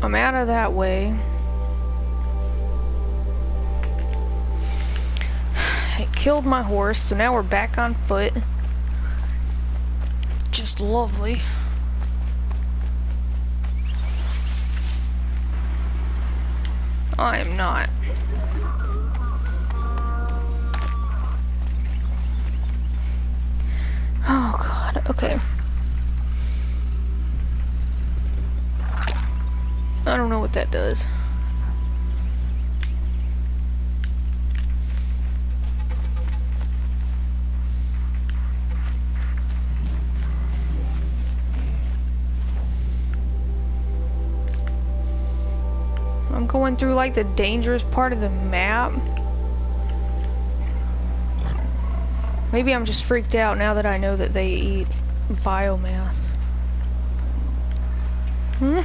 I'm out of that way. It killed my horse, so now we're back on foot. Just lovely. I am not. Does. I'm going through like the dangerous part of the map. Maybe I'm just freaked out now that I know that they eat biomass. Hmm?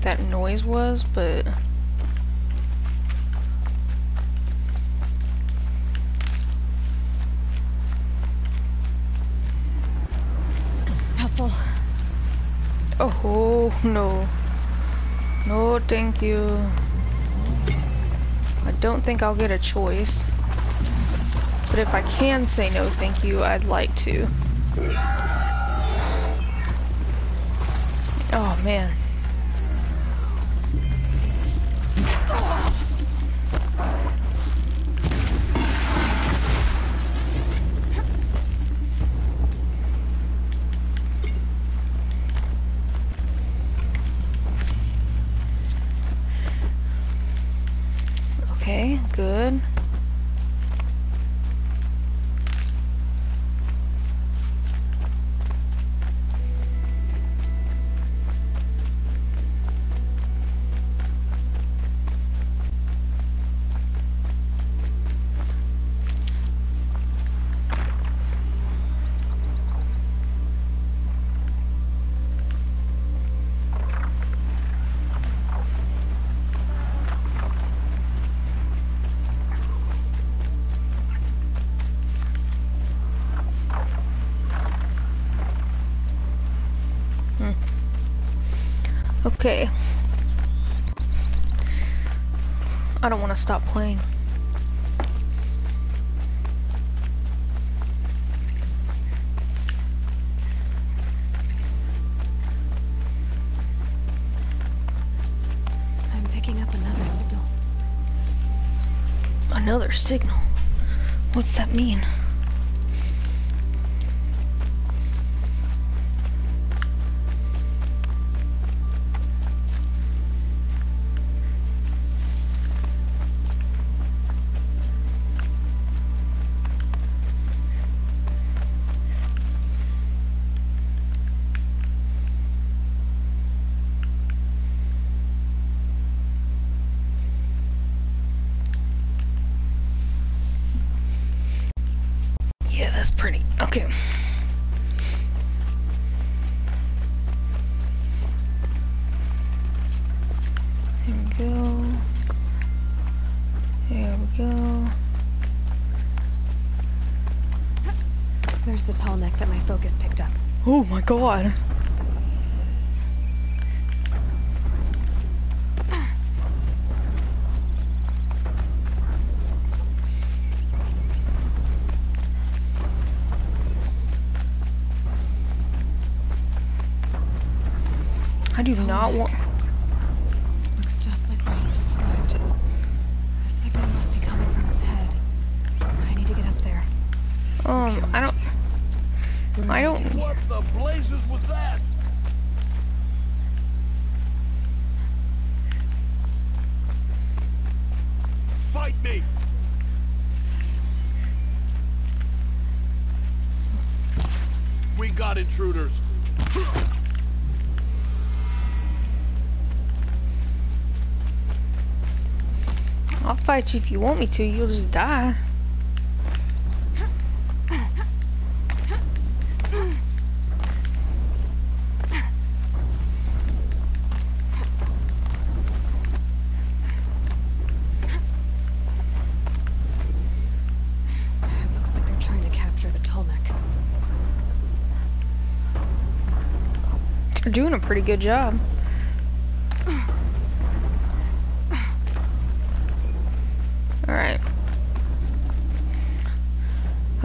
What that noise was, but... Helpful. Oh, no. No, thank you. I don't think I'll get a choice. But if I can say no thank you, I'd like to. Oh, man. Want to stop playing. I'm picking up another signal. Another signal. What's that mean? god. I do not want You if you want me to. You'll just die. It looks like they're trying to capture the Tallneck. They're doing a pretty good job. Alright.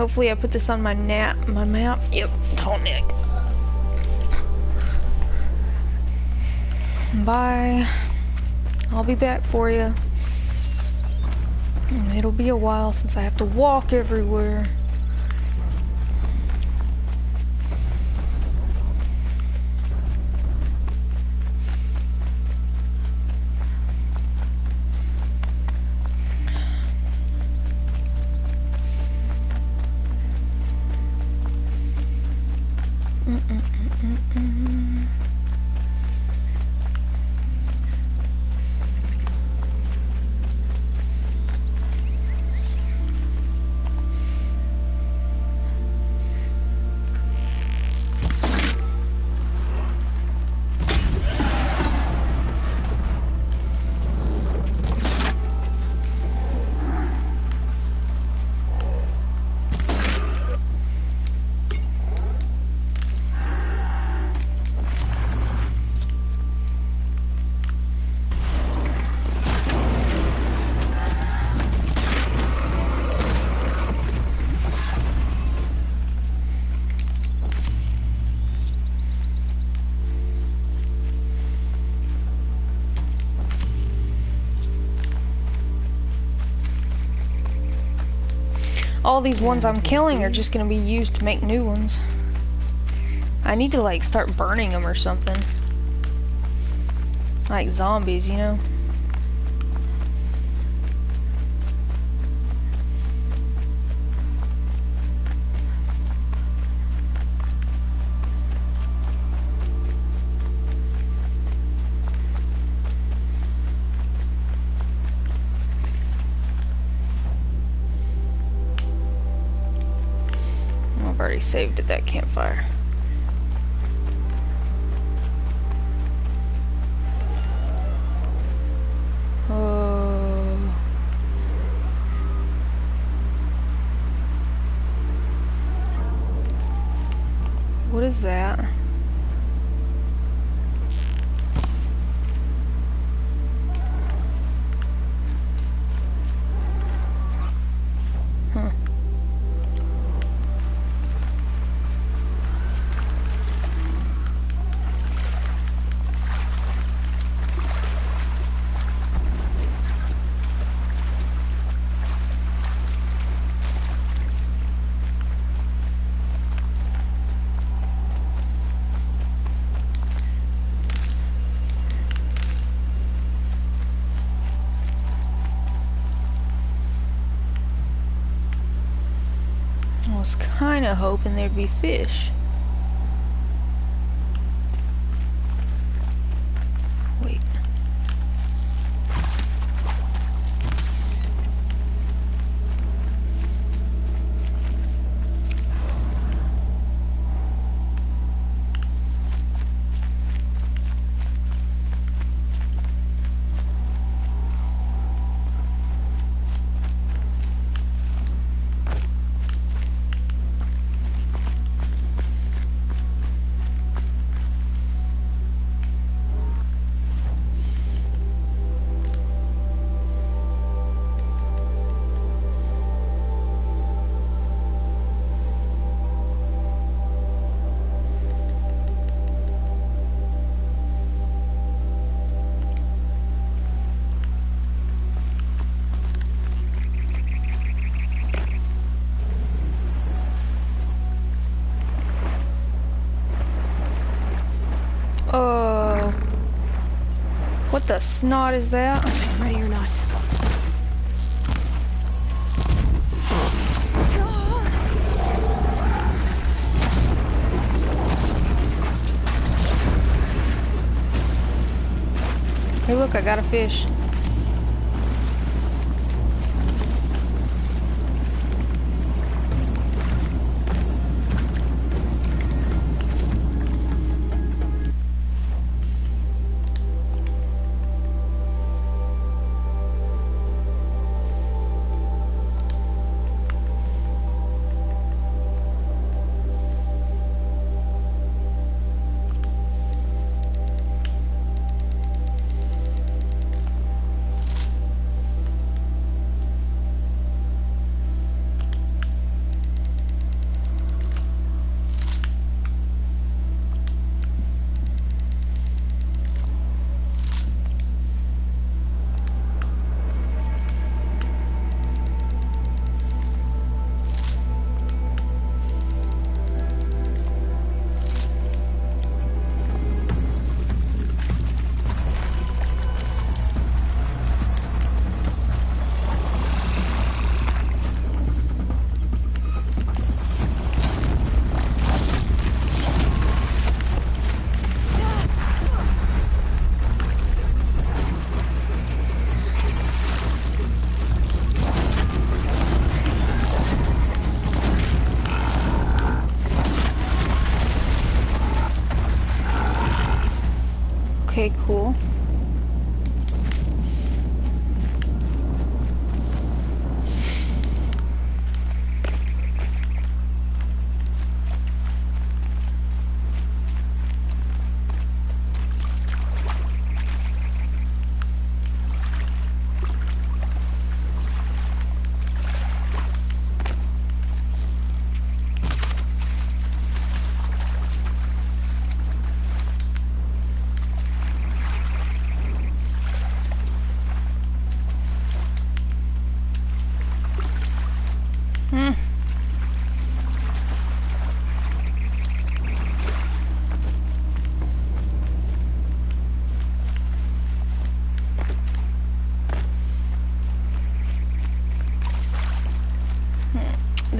Hopefully I put this on my nap my map. Yep, tall neck. Bye. I'll be back for you. It'll be a while since I have to walk everywhere. These ones I'm killing are just gonna be used to make new ones. I need to like start burning them or something. Like zombies, you know? Saved at that campfire. Hoping there'd be fish. What the snot is that? Ready or not. Hey look, I got a fish.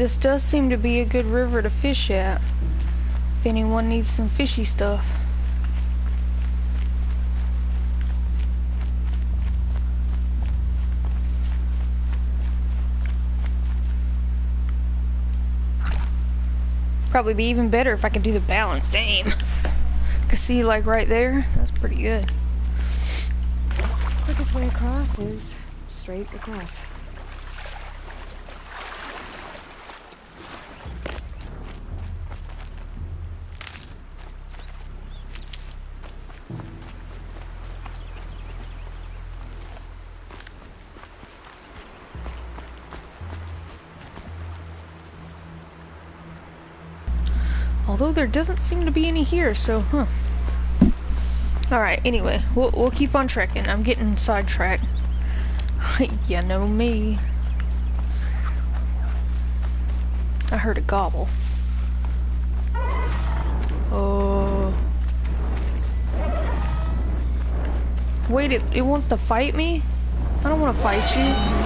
This does seem to be a good river to fish at. If anyone needs some fishy stuff. Probably be even better if I could do the balanced aim. Cause see, like right there, that's pretty good. Quickest way across is straight across. Although there doesn't seem to be any here, so, huh. Alright, anyway, we'll, we'll keep on trekking. I'm getting sidetracked. you know me. I heard a gobble. Oh. Wait, it, it wants to fight me? I don't want to fight you.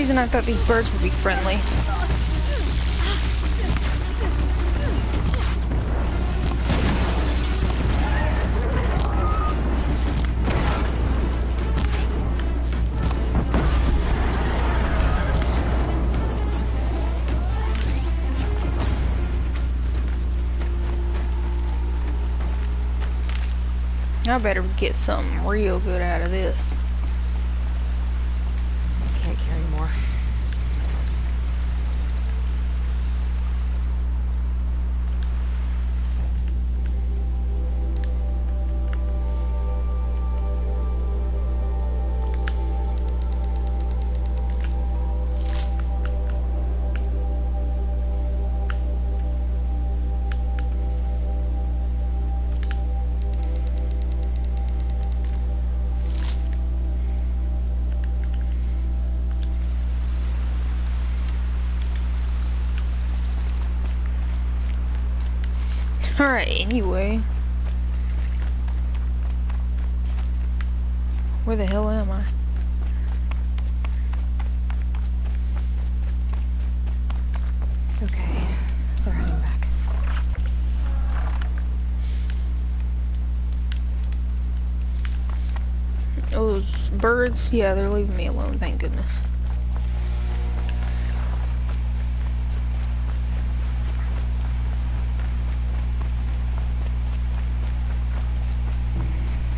Reason I thought these birds would be friendly. I better get something real good out of this. Birds? Yeah, they're leaving me alone, thank goodness.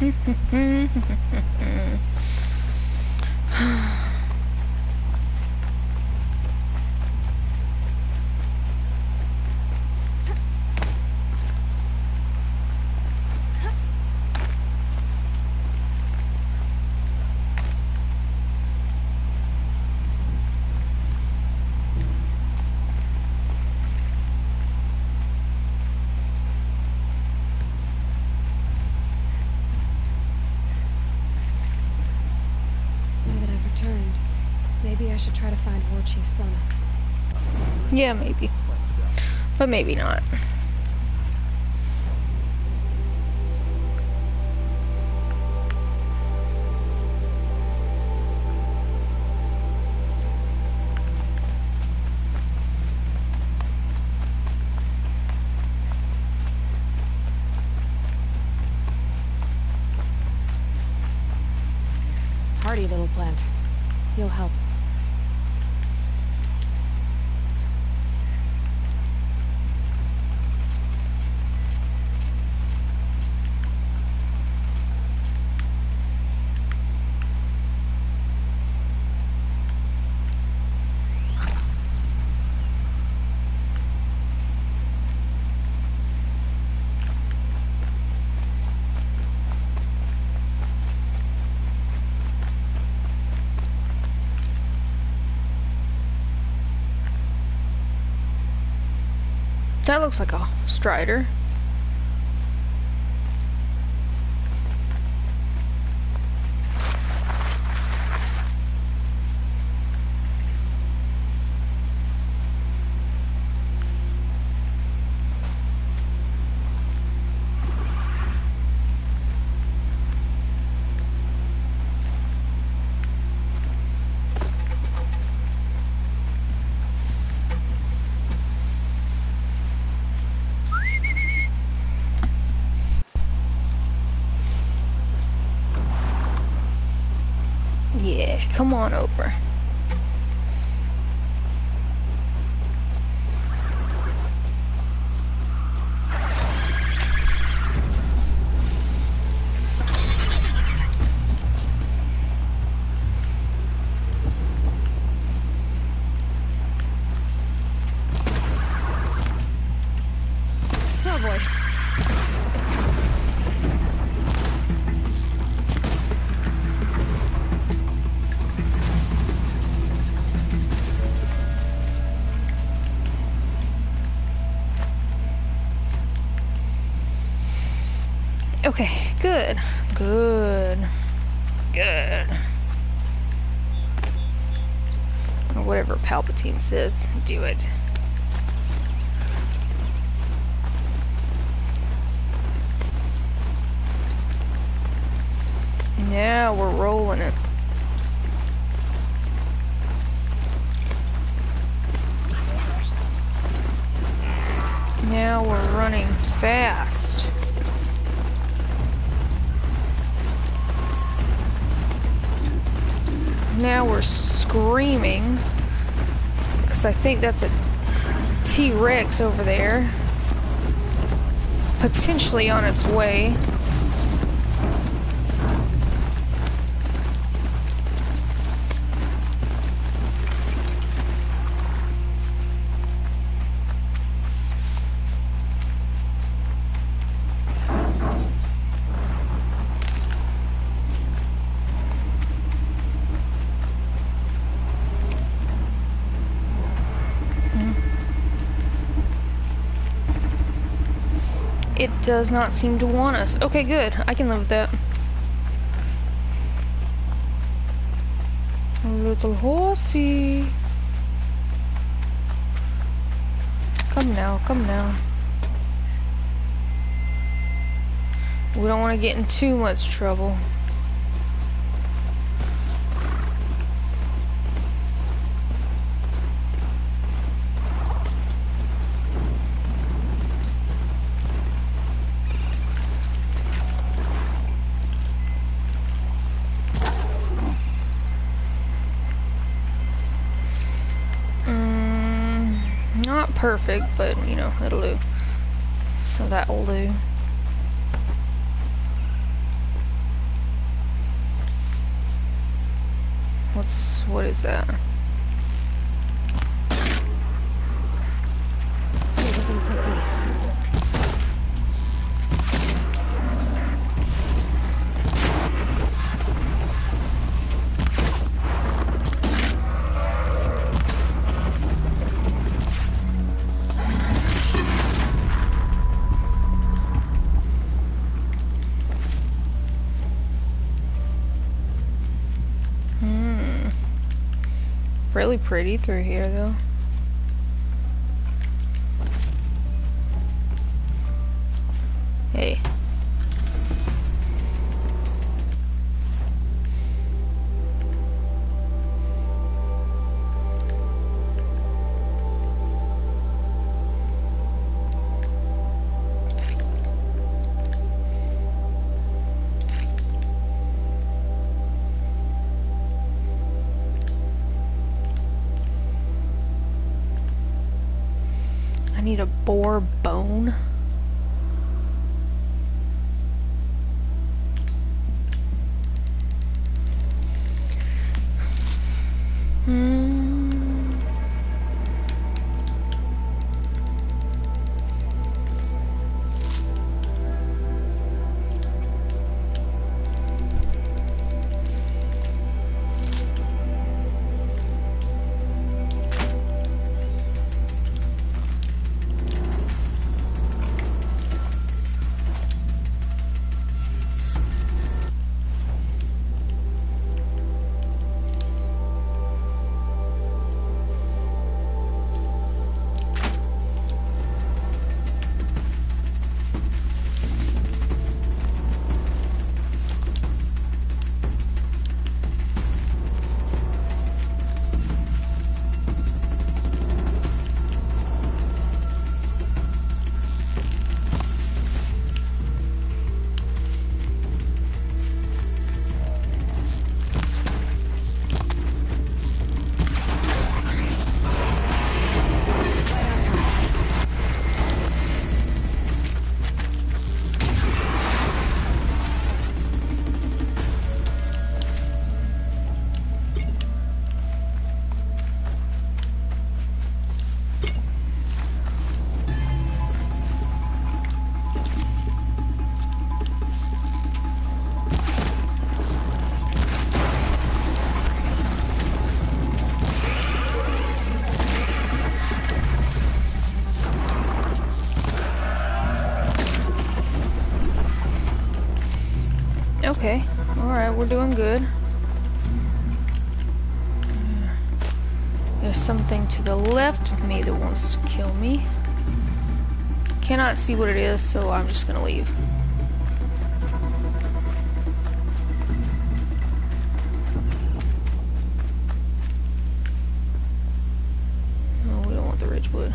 Now that I've returned, maybe I should try to find War Chief Sona. Yeah, maybe. But maybe not. Looks like a strider. Palpatine says, do it. Yeah, we're rolling it. Think that's a T-Rex over there. Potentially on its way. Does not seem to want us. Okay, good. I can live with that. Little horsey. Come now, come now. We don't want to get in too much trouble. Mm, not perfect, but you know, it'll do. So that'll do. What's pretty through here, though. We're doing good. There's something to the left of me that wants to kill me. Cannot see what it is, so I'm just gonna leave. No, we don't want the Ridgewood.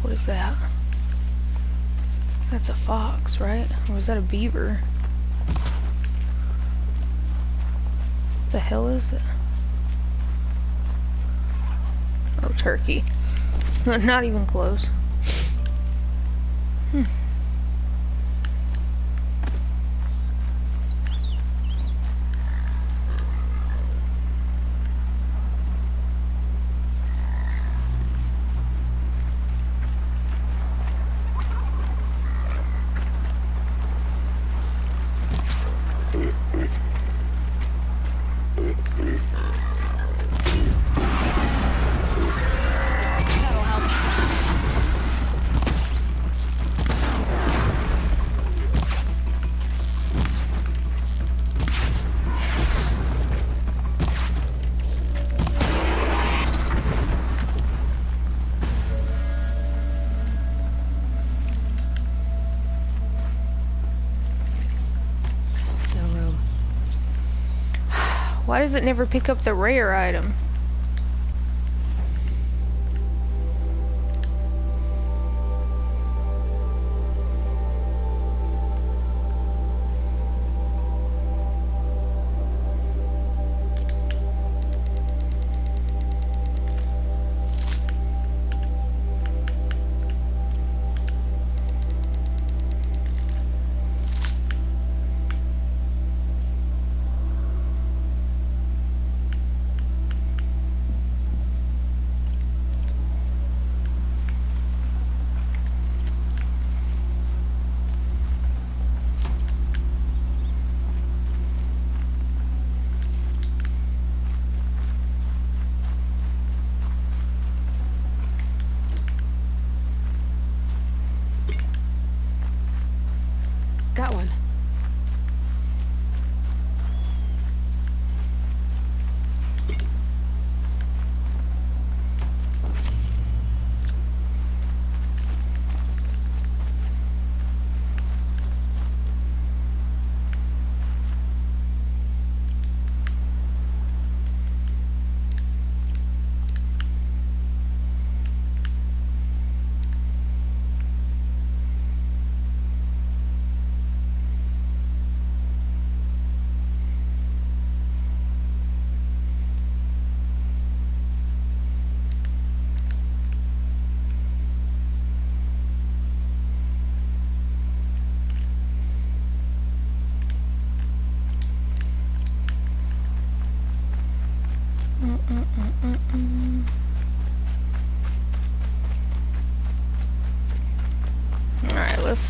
What is that? That's a fox, right? Or is that a beaver? The hell is it? Oh, turkey. Not even close. Does it never pick up the rare item?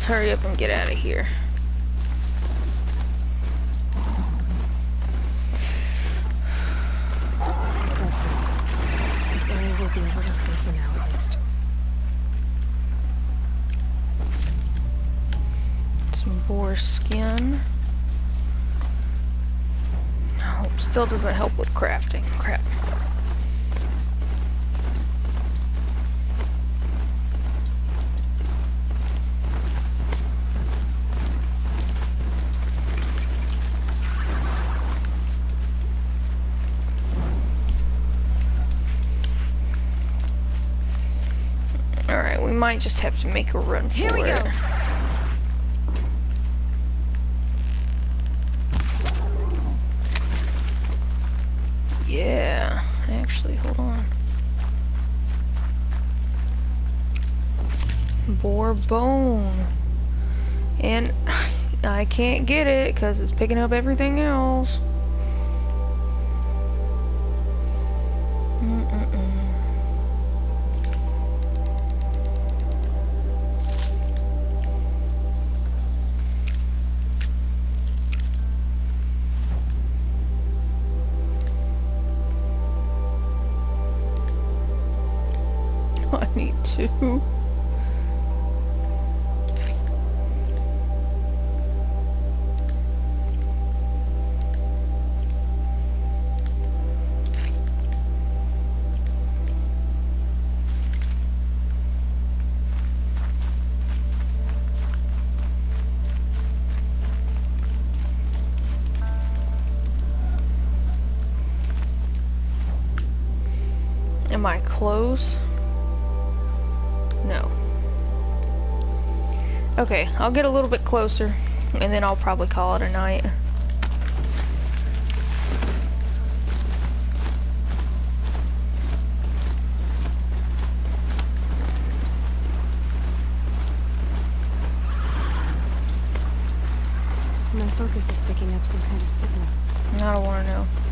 Let's hurry up and get out of here. That's it. This area will be a little safer now, at least. Some boar skin. Oh, still doesn't help with crafting. Crap. Alright, we might just have to make a run for Here we it. go. Yeah, actually, hold on. Boar bone. And I can't get it because it's picking up everything else. Close? No. Okay, I'll get a little bit closer, and then I'll probably call it a night. My focus is picking up some kind of signal. I don't want to know.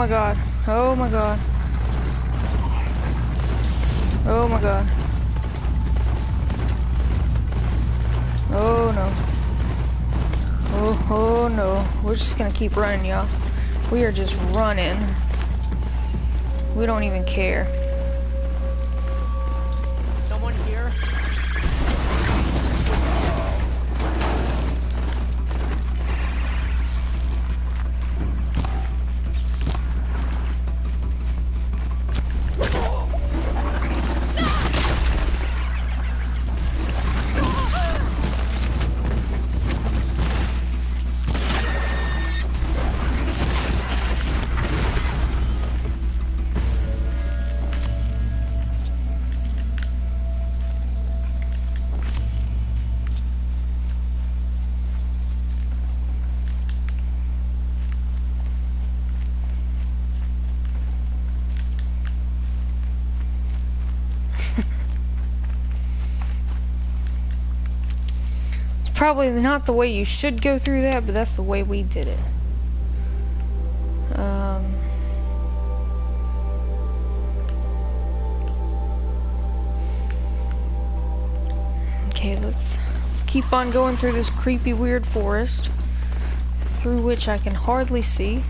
My god. Oh my god. Oh my god. Oh no. Oh, oh no. We're just gonna keep running, y'all. We are just running. We don't even care. Probably not the way you should go through that, but that's the way we did it. Um, okay, let's let's keep on going through this creepy, weird forest, through which I can hardly see.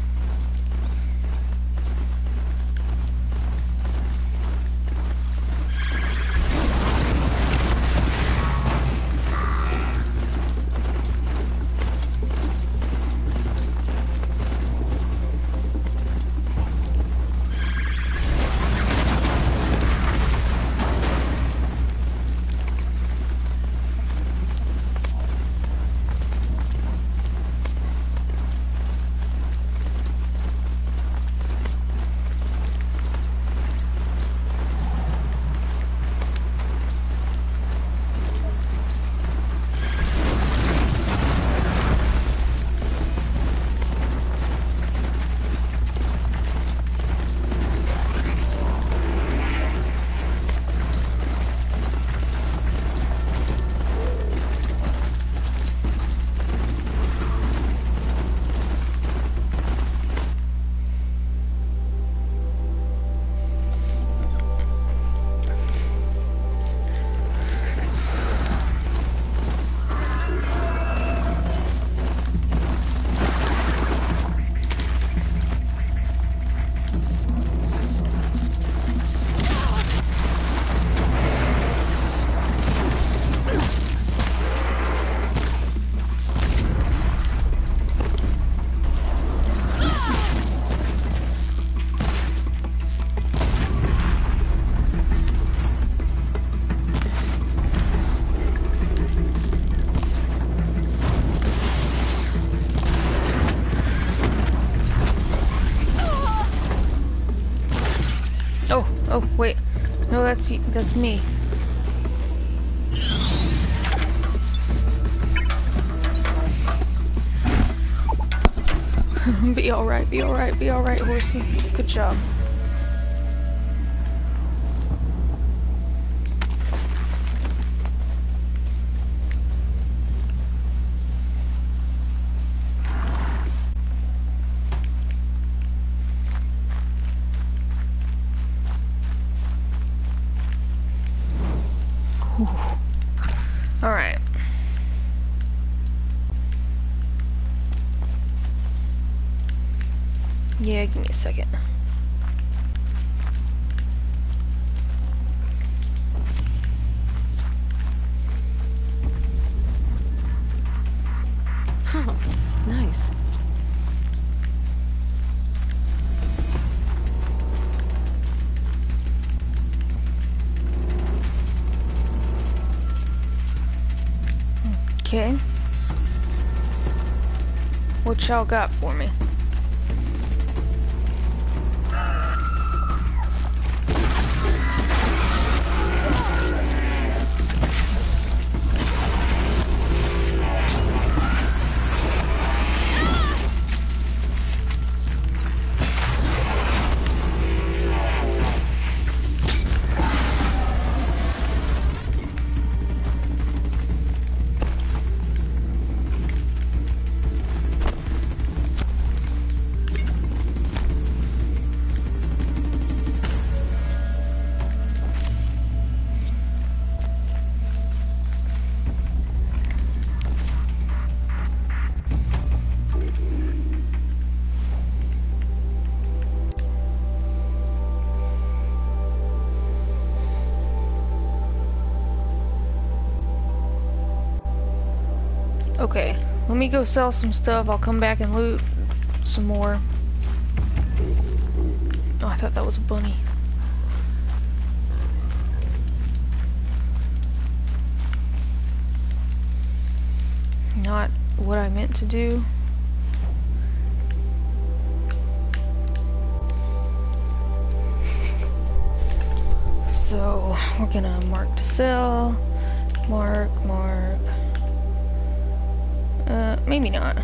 That's that's me. be alright, be alright, be alright, horsey. Good job. What y'all got for me? Me go sell some stuff. I'll come back and loot some more. Oh, I thought that was a bunny. Not what I meant to do. So, we're gonna mark to sell, mark, mark. Maybe not.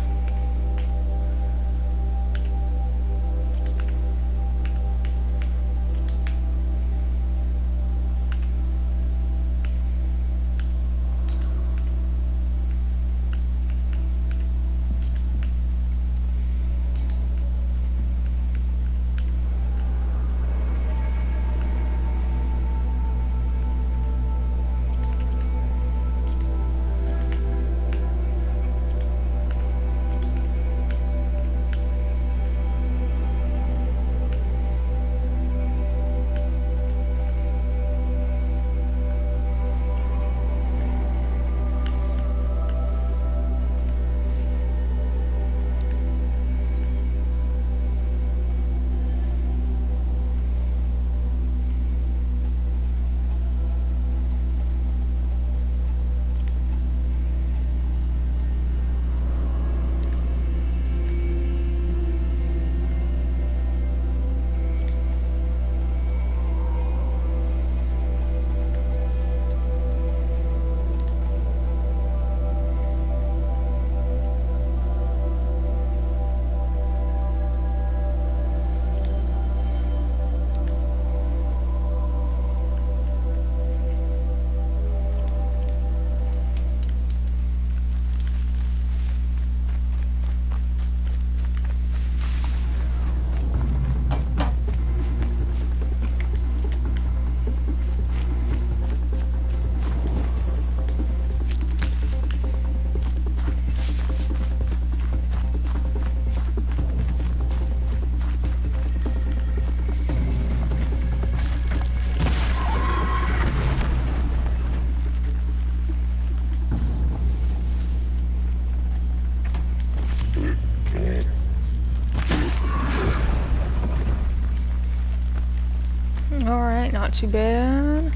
Not too bad.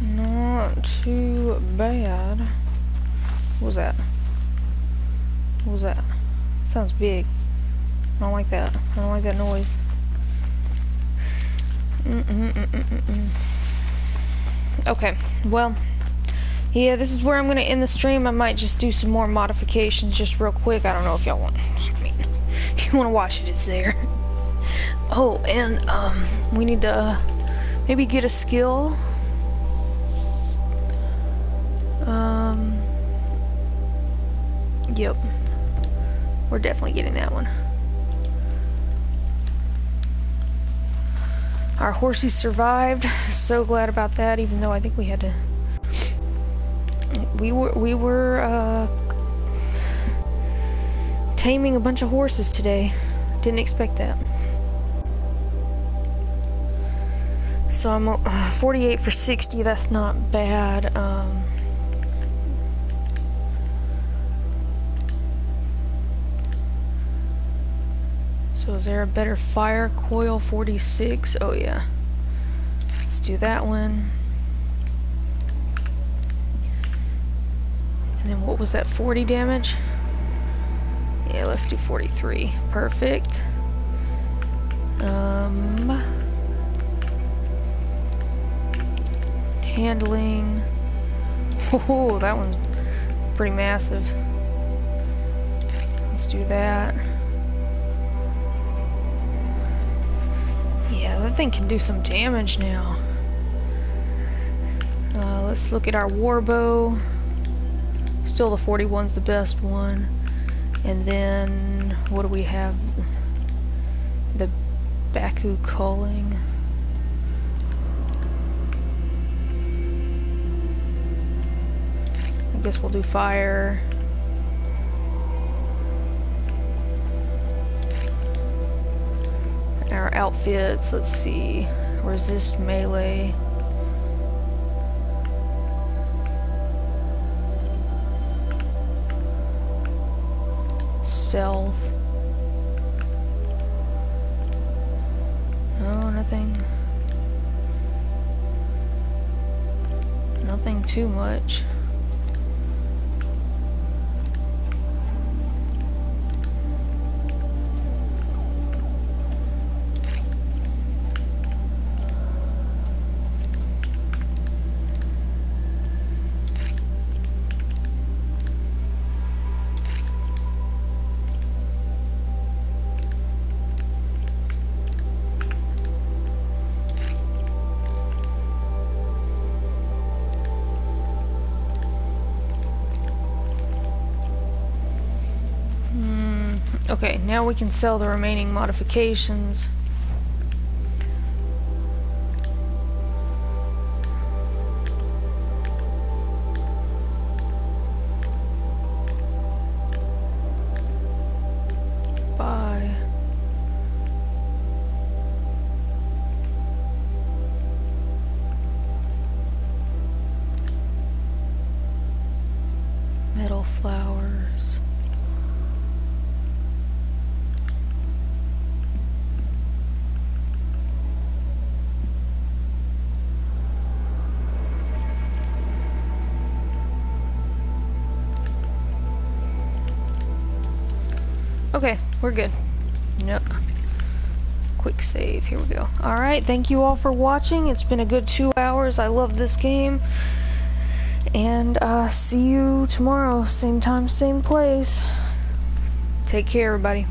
Not too bad. What was that? What was that? Sounds big. I don't like that. I don't like that noise. Mm -mm -mm okay, well, yeah, this is where I'm gonna end the stream. I might just do some more modifications just real quick. I don't know if y'all want. I mean, if you want to watch it, it's there. Oh, and um, we need to maybe get a skill. Um, yep. We're definitely getting that one. Our horsey survived. So glad about that, even though I think we had to... We were, we were, uh, taming a bunch of horses today. Didn't expect that. So I'm uh, 48 for 60. That's not bad. Um, so is there a better fire coil 46? Oh yeah. Let's do that one. And then what was that 40 damage? Yeah, let's do 43. Perfect. Um, handling. Oh, that one's pretty massive. Let's do that. Yeah, that thing can do some damage now. Uh, let's look at our warbow. Still the 41's the best one. And then, what do we have? The Banuk culling. I guess we'll do fire. Our outfits, let's see. Resist melee. Stealth. No, nothing. Nothing too much. Now we can sell the remaining modifications. Save, here we go. Alright, thank you all for watching. It's been a good two hours. I love this game. And uh, see you tomorrow, same time, same place. Take care, everybody.